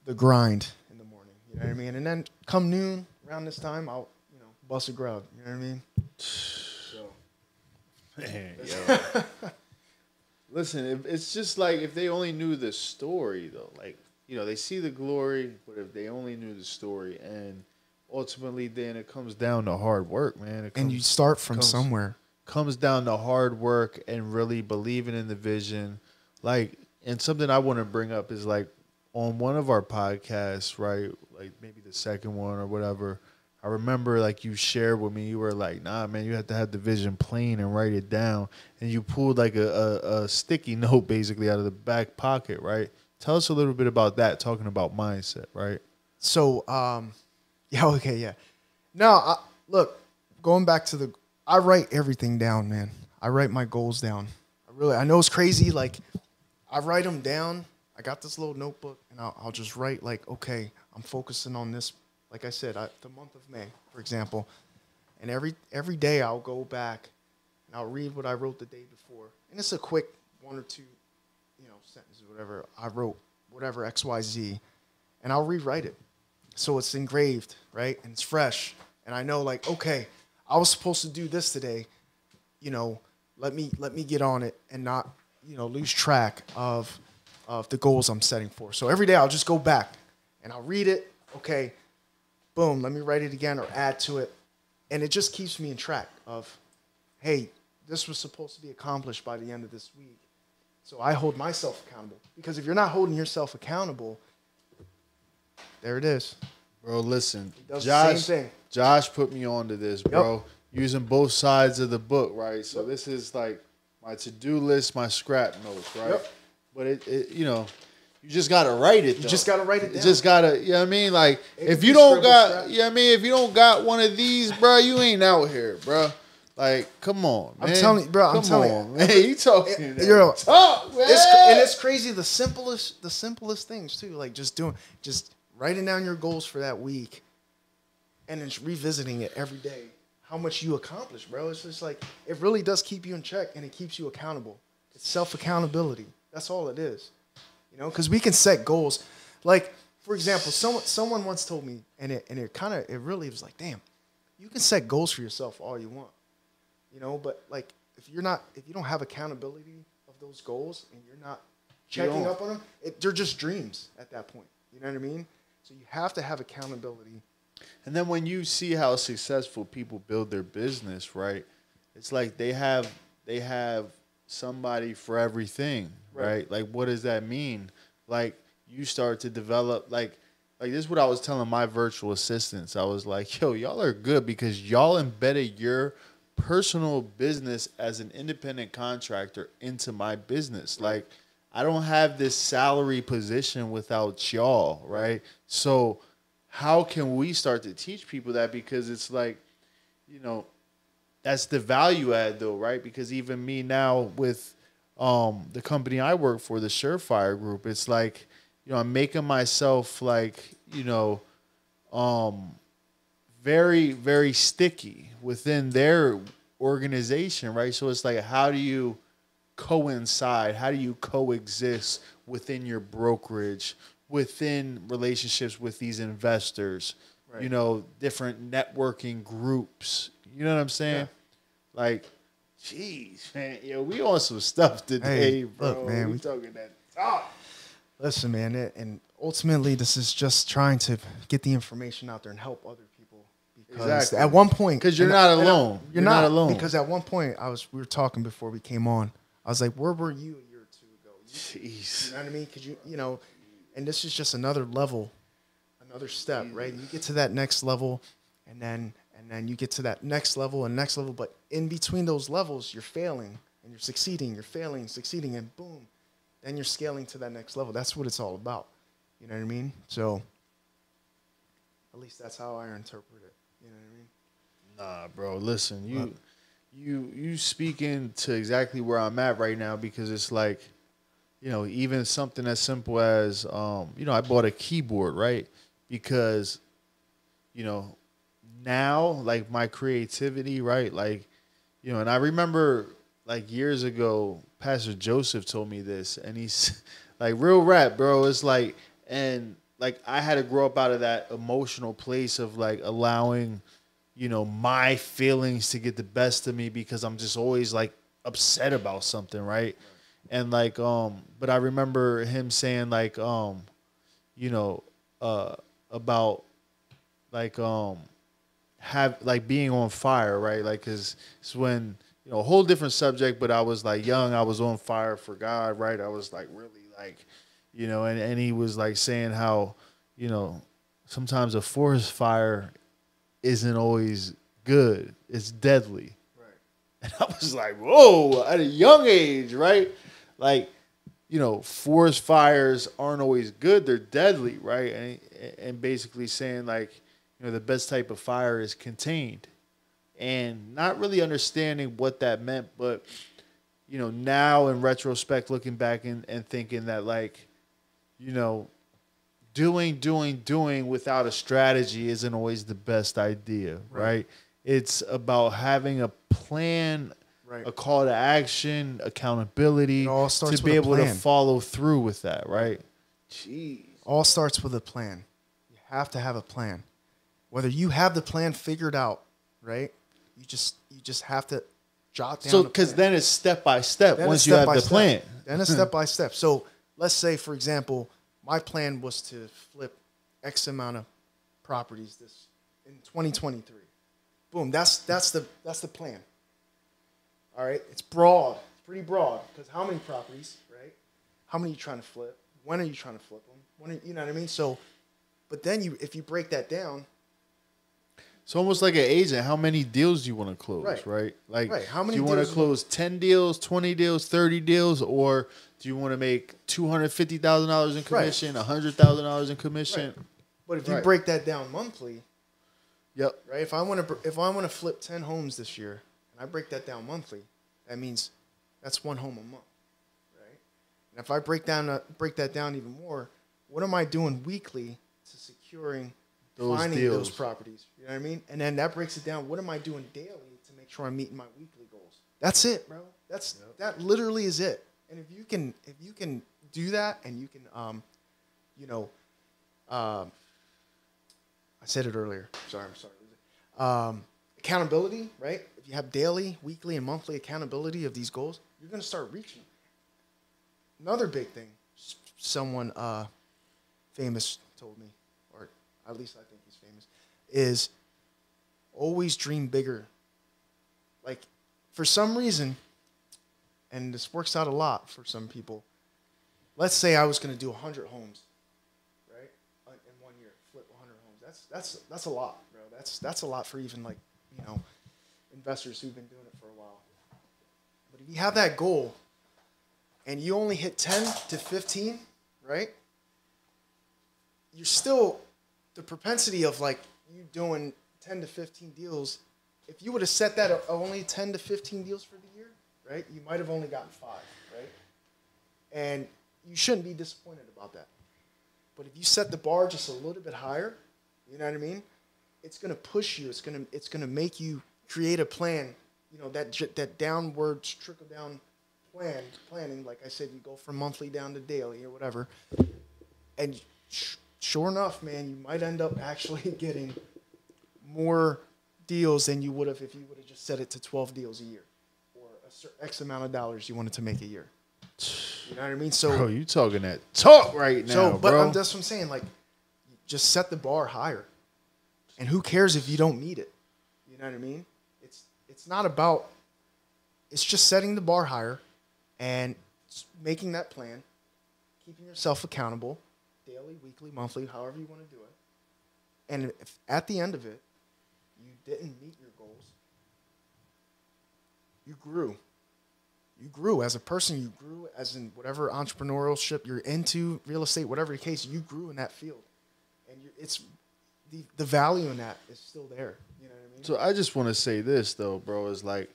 the grind in the morning. You know what I mean? And then come noon around this time, I'll you know bust a grub. You know what I mean? So Man, yo. Listen, if, it's just like if they only knew the story, though. Like, you know, they see the glory, but if they only knew the story, and ultimately, then it comes down to hard work, man. It and you start from comes- somewhere. comes down to hard work and really believing in the vision. Like, and something I want to bring up is like on one of our podcasts, right? Like maybe the second one or whatever. I remember like you shared with me, you were like, nah, man, you have to have the vision plain and write it down. And you pulled like a, a, a sticky <laughs> note basically out of the back pocket, right? Tell us a little bit about that, talking about mindset, right? So, um, <laughs> yeah, okay, yeah. No, I, look, going back to the, I write everything down, man. I write my goals down. I really, I know it's crazy. Like, I write them down. I got this little notebook, and I'll, I'll just write like, okay, I'm focusing on this. Like I said, I, the month of May, for example, and every every day I'll go back and I'll read what I wrote the day before, and it's a quick one or two, you know, sentences, whatever. I wrote, whatever X Y Z, and I'll rewrite it, so it's engraved, right, and it's fresh, and I know like, okay, I was supposed to do this today, you know, let me let me get on it and not, you know, lose track of of the goals I'm setting for. So every day I'll just go back and I'll read it. Okay, boom, let me write it again or add to it. And it just keeps me in track of, hey, this was supposed to be accomplished by the end of this week. So I hold myself accountable. Because if you're not holding yourself accountable, there it is. Bro, listen, does the same Josh, thing. Josh put me onto this, bro. Using both sides of the book, right? So this is like my to-do list, my scrap notes, right? Yep. But it, it, you know, you just gotta write it. You just gotta write it You down. just gotta, you know what I mean? Like, It if you don't got, scrap. you know what I mean? If you don't got one of these, bro, you ain't out here, bro. Like, come on, I'm telling you, bro, I'm Come telling you. on, man. <laughs> You talking? It- you're- talk, man. It's, and it's crazy. The simplest, the simplest things too. Like just doing, just writing down your goals for that week, and then revisiting it every day. How much you accomplish, bro? It's just like it really does keep you in check, and it keeps you accountable. It's self accountability. That's all it is. You know, because we can set goals. Like for example, someone someone once told me, and it and it kind of it really was like, damn, you can set goals for yourself all you want you know but like if you're not if you don't have accountability of those goals and you're not checking don't. up on them it, they're just dreams at that point you know what i mean so you have to have accountability And then when you see how successful people build their business, right? It's like they have they have somebody for everything, right? Right. Like what does that mean? Like you start to develop like like this is what I was telling my virtual assistants. I was like, "Yo, y'all are good because y'all embedded your personal business as an independent contractor into my business. Like I don't have this salary position without y'all, right? So how can we start to teach people that because it's like you know that's the value add though right because even me now with um the company i work for the surefire group it's like you know i'm making myself like you know um very very sticky within their organization right? So it's like how do you coincide? How do you coexist within your brokerage within relationships with these investors? Right. you know different networking groups. You know what i'm saying? Like jeez man yo we on some stuff today Hey, bro look, man, we, we- talking that talk listen man it, and ultimately this is just trying to get the information out there and help other people because Exactly. at one point because you're and- not I- alone. you're, You're not, not alone. because at one point i was we were talking before we came on i was like where were you a year or two ago You jeez know what I mean? Because you, you know, and this is just another level, another step, right? You get to that next level, and then and then you get to that next level and next level. But in between those levels, you're failing and you're succeeding. You're failing, succeeding, and boom, then you're scaling to that next level. That's what it's all about. You know what I mean? So, at least that's how I interpret it. You know what I mean? Nah, bro. Listen, you, you, you speaking to exactly where I'm at right now because it's like, you know, even something as simple as, um, you know, I bought a keyboard, right? Because, you know, now like my creativity, right? Like, you know, and I remember like years ago, Pastor Joseph told me this, and he's <laughs> like, real rap, bro. It's like, and like I had to grow up out of that emotional place of like allowing you know my feelings to get the best of me because I'm just always like upset about something, right? And like um but I remember him saying like um you know uh about like um have like being on fire, right? Like cuz it's when you know a whole different subject but I was like young, I was on fire for God, right? I was like really like you know and and he was like saying how you know sometimes a forest fire isn't always good. It's deadly. Right. And <laughs> I was like, whoa, at a young age, right? Like, you know, forest fires aren't always good. They're deadly, right? And, and basically saying, like, you know, the best type of fire is contained. And not really understanding what that meant, but, you know, now in retrospect, looking back and, and thinking that, like, you know, doing, doing, doing without a strategy isn't always the best idea, right? Right. It's about having a plan, Right. a call to action, accountability It all starts to be able to follow through with that, right? Jeez. All starts with a plan. You have to have a plan. Whether you have the plan figured out, right? You just you just have to jot down. So, because then it's step by step Then once you have the step. plan. Then it's step by step. So let's say, for example, my plan was to flip X amount of properties this in 2023. Boom. That's that's the that's the plan. All right. It's broad. It's pretty broad because how many properties, right? How many are you trying to flip? When are you trying to flip them? When are, you know what I mean? So, but then you if you break that down, It's almost like an agent. How many deals do you want to close, right? Right. Like, Right. How many do you want to close 10 deals, 20 deals, 30 deals, or do you want to make $250,000 in commission, $100,000 in commission? but if you break that down monthly, Yep. right? If I want to if I want to flip ten homes this year, and I break that down monthly, that means that's one home a month, right? And if I break down uh, break that down even more, what am I doing weekly to securing Those finding deals. those properties? You know what I mean? And then that breaks it down. What am I doing daily to make sure I'm meeting my weekly goals? That's it, bro. That's that literally is it. And if you can if you can do that and you can um, you know, um, I said it earlier. Sorry, I'm sorry. Um, accountability, right? If you have daily, weekly, and monthly accountability of these goals, you're going to start reaching. Another big thing, someone uh, famous told me, at least I think he's famous, is always dream bigger. Like, for some reason, and this works out a lot for some people. Let's say I was going to do 100 homes right? In one year, flip 100 homes. That's that's that's a lot, bro. That's that's a lot for even like you know investors who've been doing it for a while. But if you have that goal, and you only hit 10 to 15, right? You're still the propensity of like you doing 10 to 15 deals. If you would have set that at only 10 to 15 deals for the year, right? You might have only gotten five, right? And you shouldn't be disappointed about that. But if you set the bar just a little bit higher, you know what I mean? It's gonna push you. It's gonna it's gonna make you create a plan. You know that that downward trickle down plan planning. Like I said, you go from monthly down to daily or whatever. And sure enough, man, you might end up actually <laughs> getting more deals than you would have if you would have just set it to twelve deals a year, or a X amount of dollars you wanted to make a year. You know what I mean? So Bro, you talking that talk right now, so, but bro. I'm, that's what I'm saying. Like, just set the bar higher, and who cares if you don't meet it? You know what I mean? It's it's not about. It's just setting the bar higher, and making that plan, keeping yourself accountable, daily, weekly, monthly, however you want to do it. And if at the end of it, you didn't meet your goals, you grew you grew as a person you grew as in whatever entrepreneurship you're into real estate whatever the case you grew in that field and it's the, the value in that is still there you know what i mean So I just want to say this though, bro. Is like,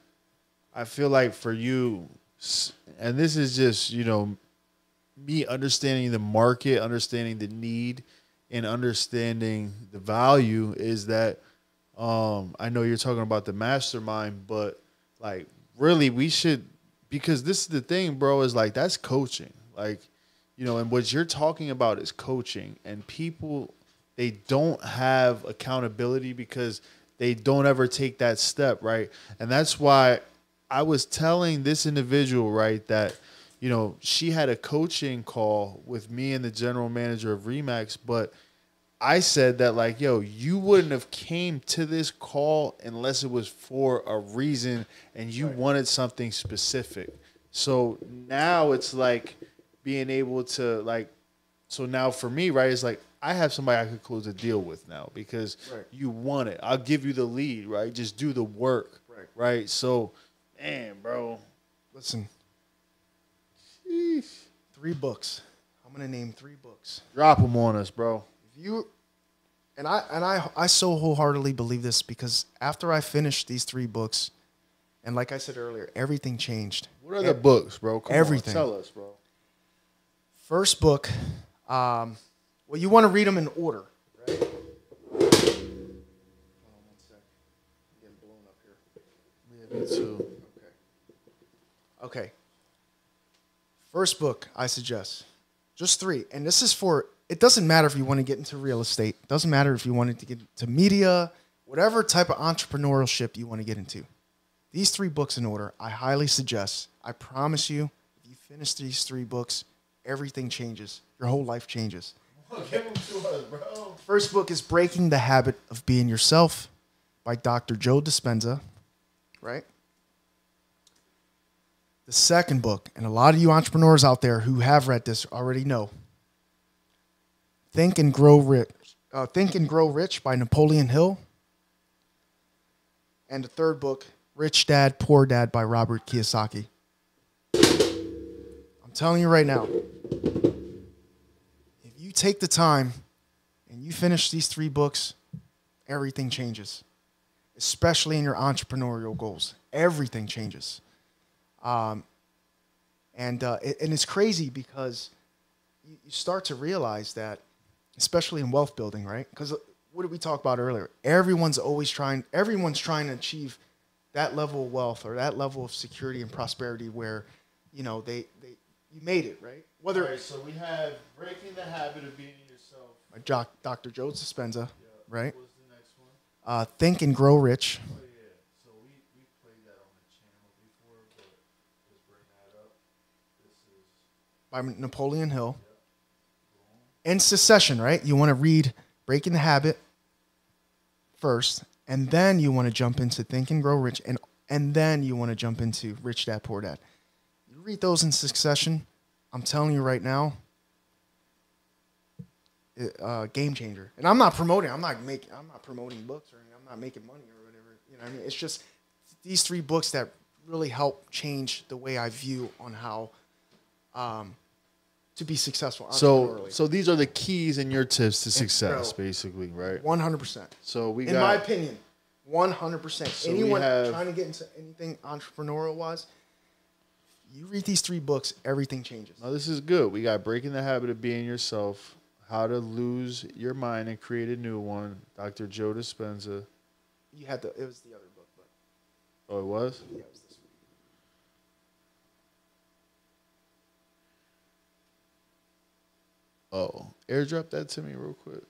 I feel like for you, and this is just you know, me understanding the market, understanding the need, and understanding the value is that. Um, I know you're talking about the mastermind, but like, really, we should because this is the thing, bro. Is like that's coaching, like, you know, and what you're talking about is coaching, and people they don't have accountability because they don't ever take that step, right? And that's why I was telling this individual, right, that you know, she had a coaching call with me and the general manager of Remax, but I said that like, yo, you wouldn't have came to this call unless it was for a reason and you wanted something specific. So now it's like being able to like so now for me, right, it's like I have somebody I could close a deal with now because Right. you want it. I'll give you the lead, right? Just do the work, Right. Right. So, man, bro, Listen, Sheesh. three books. I'm gonna name three books. drop them on us, bro. If you and I and I I so wholeheartedly believe this because after I finished these three books, and like I said earlier, everything changed. What are the books, bro? Come on, Everything. tell us, bro. First book, um, well, you want to read them in order, right? Hold on one sec. I'm getting blown up here. Yeah, me too. Okay. Okay. First book I suggest. Just three. And this is for it doesn't matter if you want to get into real estate. It doesn't matter if you wanted to get into media, whatever type of entrepreneurship you want to get into. These three books in order, I highly suggest. I promise you, if you finish these three books, everything changes. Your whole life changes. <laughs> Give them to us, bro. First book is Breaking the Habit of Being Yourself by Dr. Joe Dispenza, right? The second book, and a lot of you entrepreneurs out there who have read this already know Think and Grow Rich. Uh, Think and Grow Rich by Napoleon Hill. And the third book, Rich Dad, Poor Dad by Robert Kiyosaki. I'm telling you right now, if you take the time and you finish these three books, everything changes, especially in your entrepreneurial goals. Everything changes. Um, and, uh, it- and it's crazy because you, you start to realize that, especially in wealth building, right? Because what did we talk about earlier? Everyone's always trying, everyone's trying to achieve that level of wealth or that level of security and prosperity where, you know, they, they you made it, right? Whether All right, so we have breaking the habit of being yourself. by Dr. Joe Dispenza, right? What's the next one? Uh, Think and Grow Rich. Oh yeah. So we we played that on the channel before, but let's bring that up. This is by Napoleon Hill. In succession, right? You want to read Breaking the Habit first, and then you want to jump into Think and Grow Rich, and and then you want to jump into Rich Dad Poor Dad. You read those in succession. I'm telling you right now, it, uh, game changer. And I'm not promoting. I'm not making. I'm not promoting books or anything. I'm not making money or whatever. You know, what I mean, it's just these three books that really help change the way I view on how um, to be successful. so so these are the keys and your tips to success, bro. basically, right? 100%. So we In got my opinion, 100%. So Anyone have- trying to get into anything entrepreneurial wise, you read these three books, everything changes. Now this is good. We got breaking the habit of being yourself, how to lose your mind and create a new one. Dr. Joe Dispenza. You had the, it was the other book, but Oh, it was. yeah, it was this one. Oh, airdrop that to me real quick.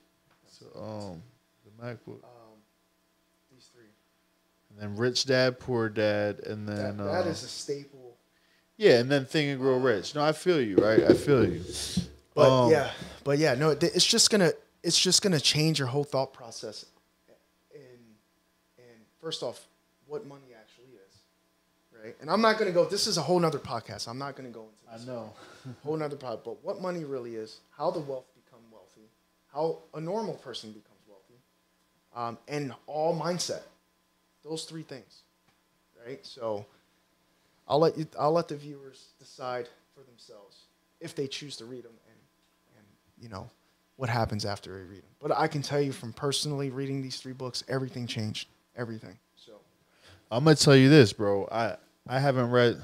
So um, the MacBook, Um, these three. and then Rich Dad, Poor Dad, and then that, that uh, is a staple. yeah, and then Think and Grow Rich. No, I feel you, right? I feel you. But Um, yeah, but yeah, no, it's just gonna it's just gonna change your whole thought process. And and first off, what money actually is, right? And I'm not gonna go. This is a whole nother podcast. I'm not gonna go into I this know. Whole nother pod. But what money really is, how the wealth become wealthy, how a normal person becomes wealthy, um, and all mindset. Those three things, right? So, I'll let you. I'll let the viewers decide for themselves if they choose to read them and and you know what happens after they read them. But I can tell you from personally reading these three books, everything changed. Everything. So I'm gonna tell you this, bro. I I haven't read.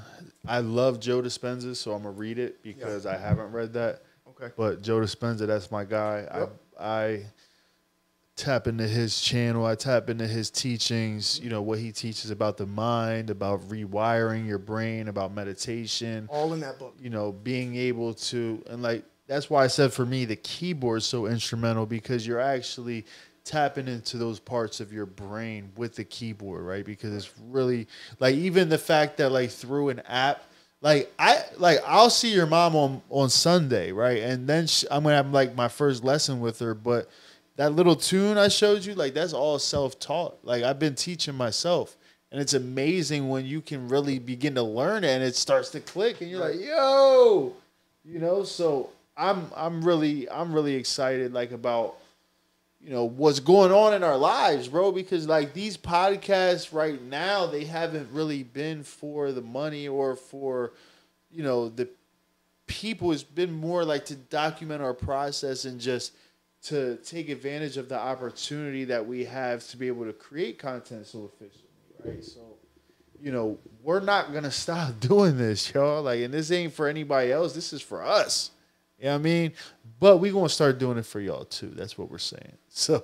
I love Joe Dispenza, so I'm gonna read it because I haven't read that. okay. But Joe Dispenza, that's my guy. Yep. I I tap into his channel. I tap into his teachings. You know what he teaches about the mind, about rewiring your brain, about meditation. All in that book. You know, being able to and like that's why I said for me the keyboard is so instrumental because you're actually tapping into those parts of your brain with the keyboard, right? Because it's really like even the fact that like through an app, like I like I'll see your mom on on Sunday, right? And then she, I'm gonna have like my first lesson with her, but that little tune I showed you, like that's all self taught. Like I've been teaching myself. And it's amazing when you can really begin to learn it and it starts to click and you're like, yo, you know, so I'm I'm really I'm really excited like about you know what's going on in our lives, bro. Because like these podcasts right now, they haven't really been for the money or for you know the people. It's been more like to document our process and just to take advantage of the opportunity that we have to be able to create content so efficiently, right? So you know, we're not gonna <laughs> stop doing this, y'all. Like, and this ain't for anybody else. This is for us. You know what I mean? But we're gonna start doing it for y'all too. That's what we're saying. <laughs> So,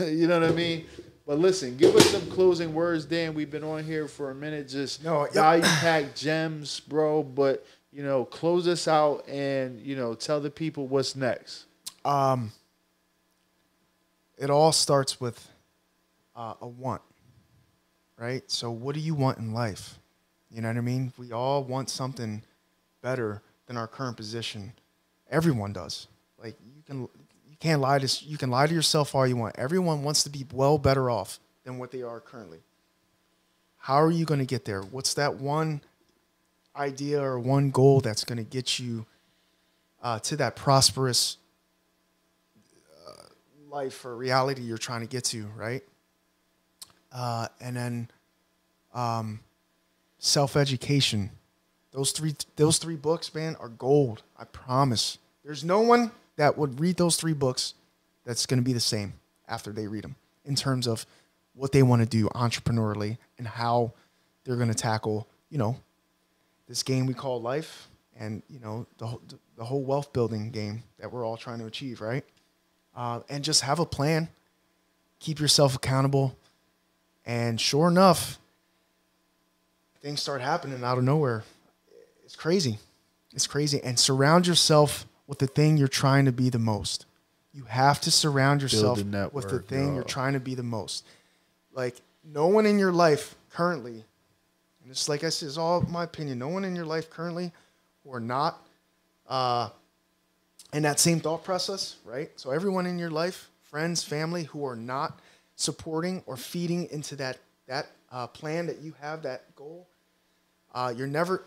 you know what I mean? But listen, give us some closing words, Dan. We've been on here for a minute, just No, value packed gems, bro. But you know, close us out and you know, tell the people what's next. Um, it all starts with uh, a want, right? So, what do you want in life? You know what I mean? We all want something better than our current position. Everyone does. Like you can, you can't lie to you can lie to yourself all you want. Everyone wants to be well better off than what they are currently. How are you going to get there? What's that one idea or one goal that's going to get you uh, to that prosperous life or reality you're trying to get to, right? Uh, and then um, self education. Those three those three books, man, are gold. I promise. There's no one that would read those three books that's going to be the same after they read them in terms of what they want to do entrepreneurially and how they're going to tackle, you know, this game we call life and, you know, the, whole- the whole wealth building game that we're all trying to achieve, right? uh, and just have a plan. Keep yourself accountable. And sure enough, things start happening out of nowhere. It's crazy. It's crazy. And surround yourself with the thing you're trying to be the most. You have to surround yourself a with the network, thing you're trying to be the most. Like, no one in your life currently, and it's like I said, it's all my opinion, no one in your life currently who are not uh, in that same thought process, right? So everyone in your life, friends, family, who are not supporting or feeding into that that uh, plan that you have, that goal, uh, you're never.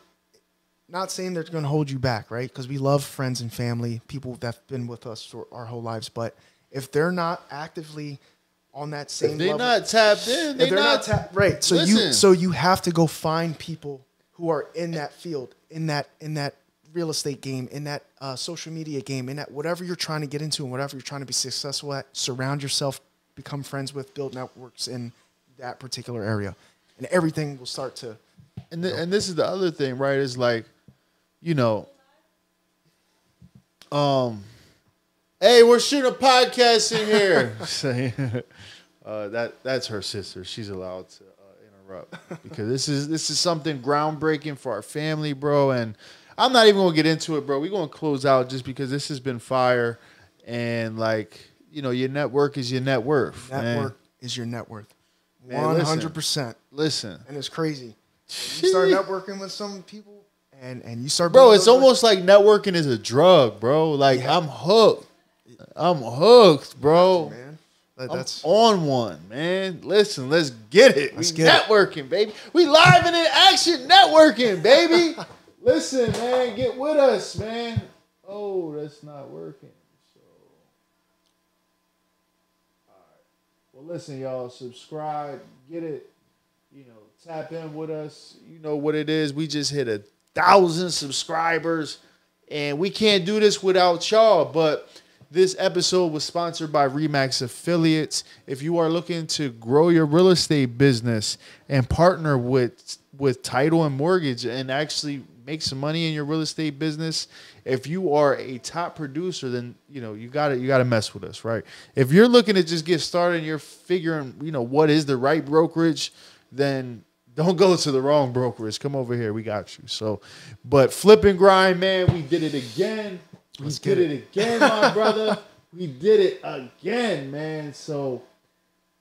Not saying they're going to hold you back, right? Because we love friends and family, people that've been with us for our whole lives. But if they're not actively on that same If they level, not tapped in, they they're not, not ta- right. So you so you have to go find people who are in that field, in that in that real estate game, in that uh, social media game, in that whatever you're trying to get into and whatever you're trying to be successful at. Surround yourself, become friends with, build networks in that particular area, and everything will start to. and th- and this is the other thing, right? Is like, you know, um, hey, we're shooting a podcast in here. <laughs> Say, uh, that that's her sister. She's allowed to uh, interrupt because this is this is something groundbreaking for our family, bro. And I'm not even gonna get into it, bro. We're gonna close out just because this has been fire, and like, you know, your network is your net worth. Network is your net worth, one listen. hundred percent, Listen, and it's crazy. You start networking with some people, and and you start, bro it's those almost like networking is a drug bro. Like Yeah. i'm hooked. I'm hooked bro. Man. That- i'm That's on one man. Listen let's get it. Let's we get it. networking baby. We live and in action networking baby. <laughs> Listen man get with us man. Oh that's not working. So all right. Well listen y'all subscribe get it you know, tap in with us. You know what it is. We just hit a thousand subscribers, and we can't do this without y'all. But this episode was sponsored by Remax Affiliates. If you are looking to grow your real estate business and partner with with title and mortgage and actually make some money in your real estate business, if you are a top producer, then you know you got to you got to mess with us, right? If you're looking to just get started and you're figuring, you know, what is the right brokerage, then don't go to the wrong brokerage. Come over here, we got you. So, but Flip n Grind, man, we did it again. We Let's did get it again, my <laughs> brother. We did it again, man. So,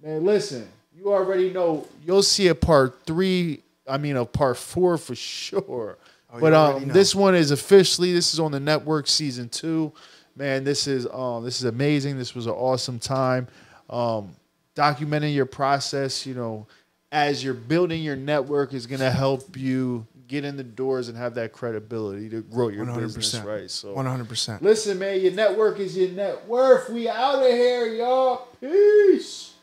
man, listen, you already know you'll see a part three. I mean, a part four for sure. Oh, but um, this one is officially. This is on the network season two. Man, this is um, this is amazing. This was an awesome time. Um, documenting your process, you know, as you're building your network is going to help you get in the doors and have that credibility to grow your business, 100%. right? So One hundred percent. listen, man, your network is your net worth. We out of here, y'all. Peace.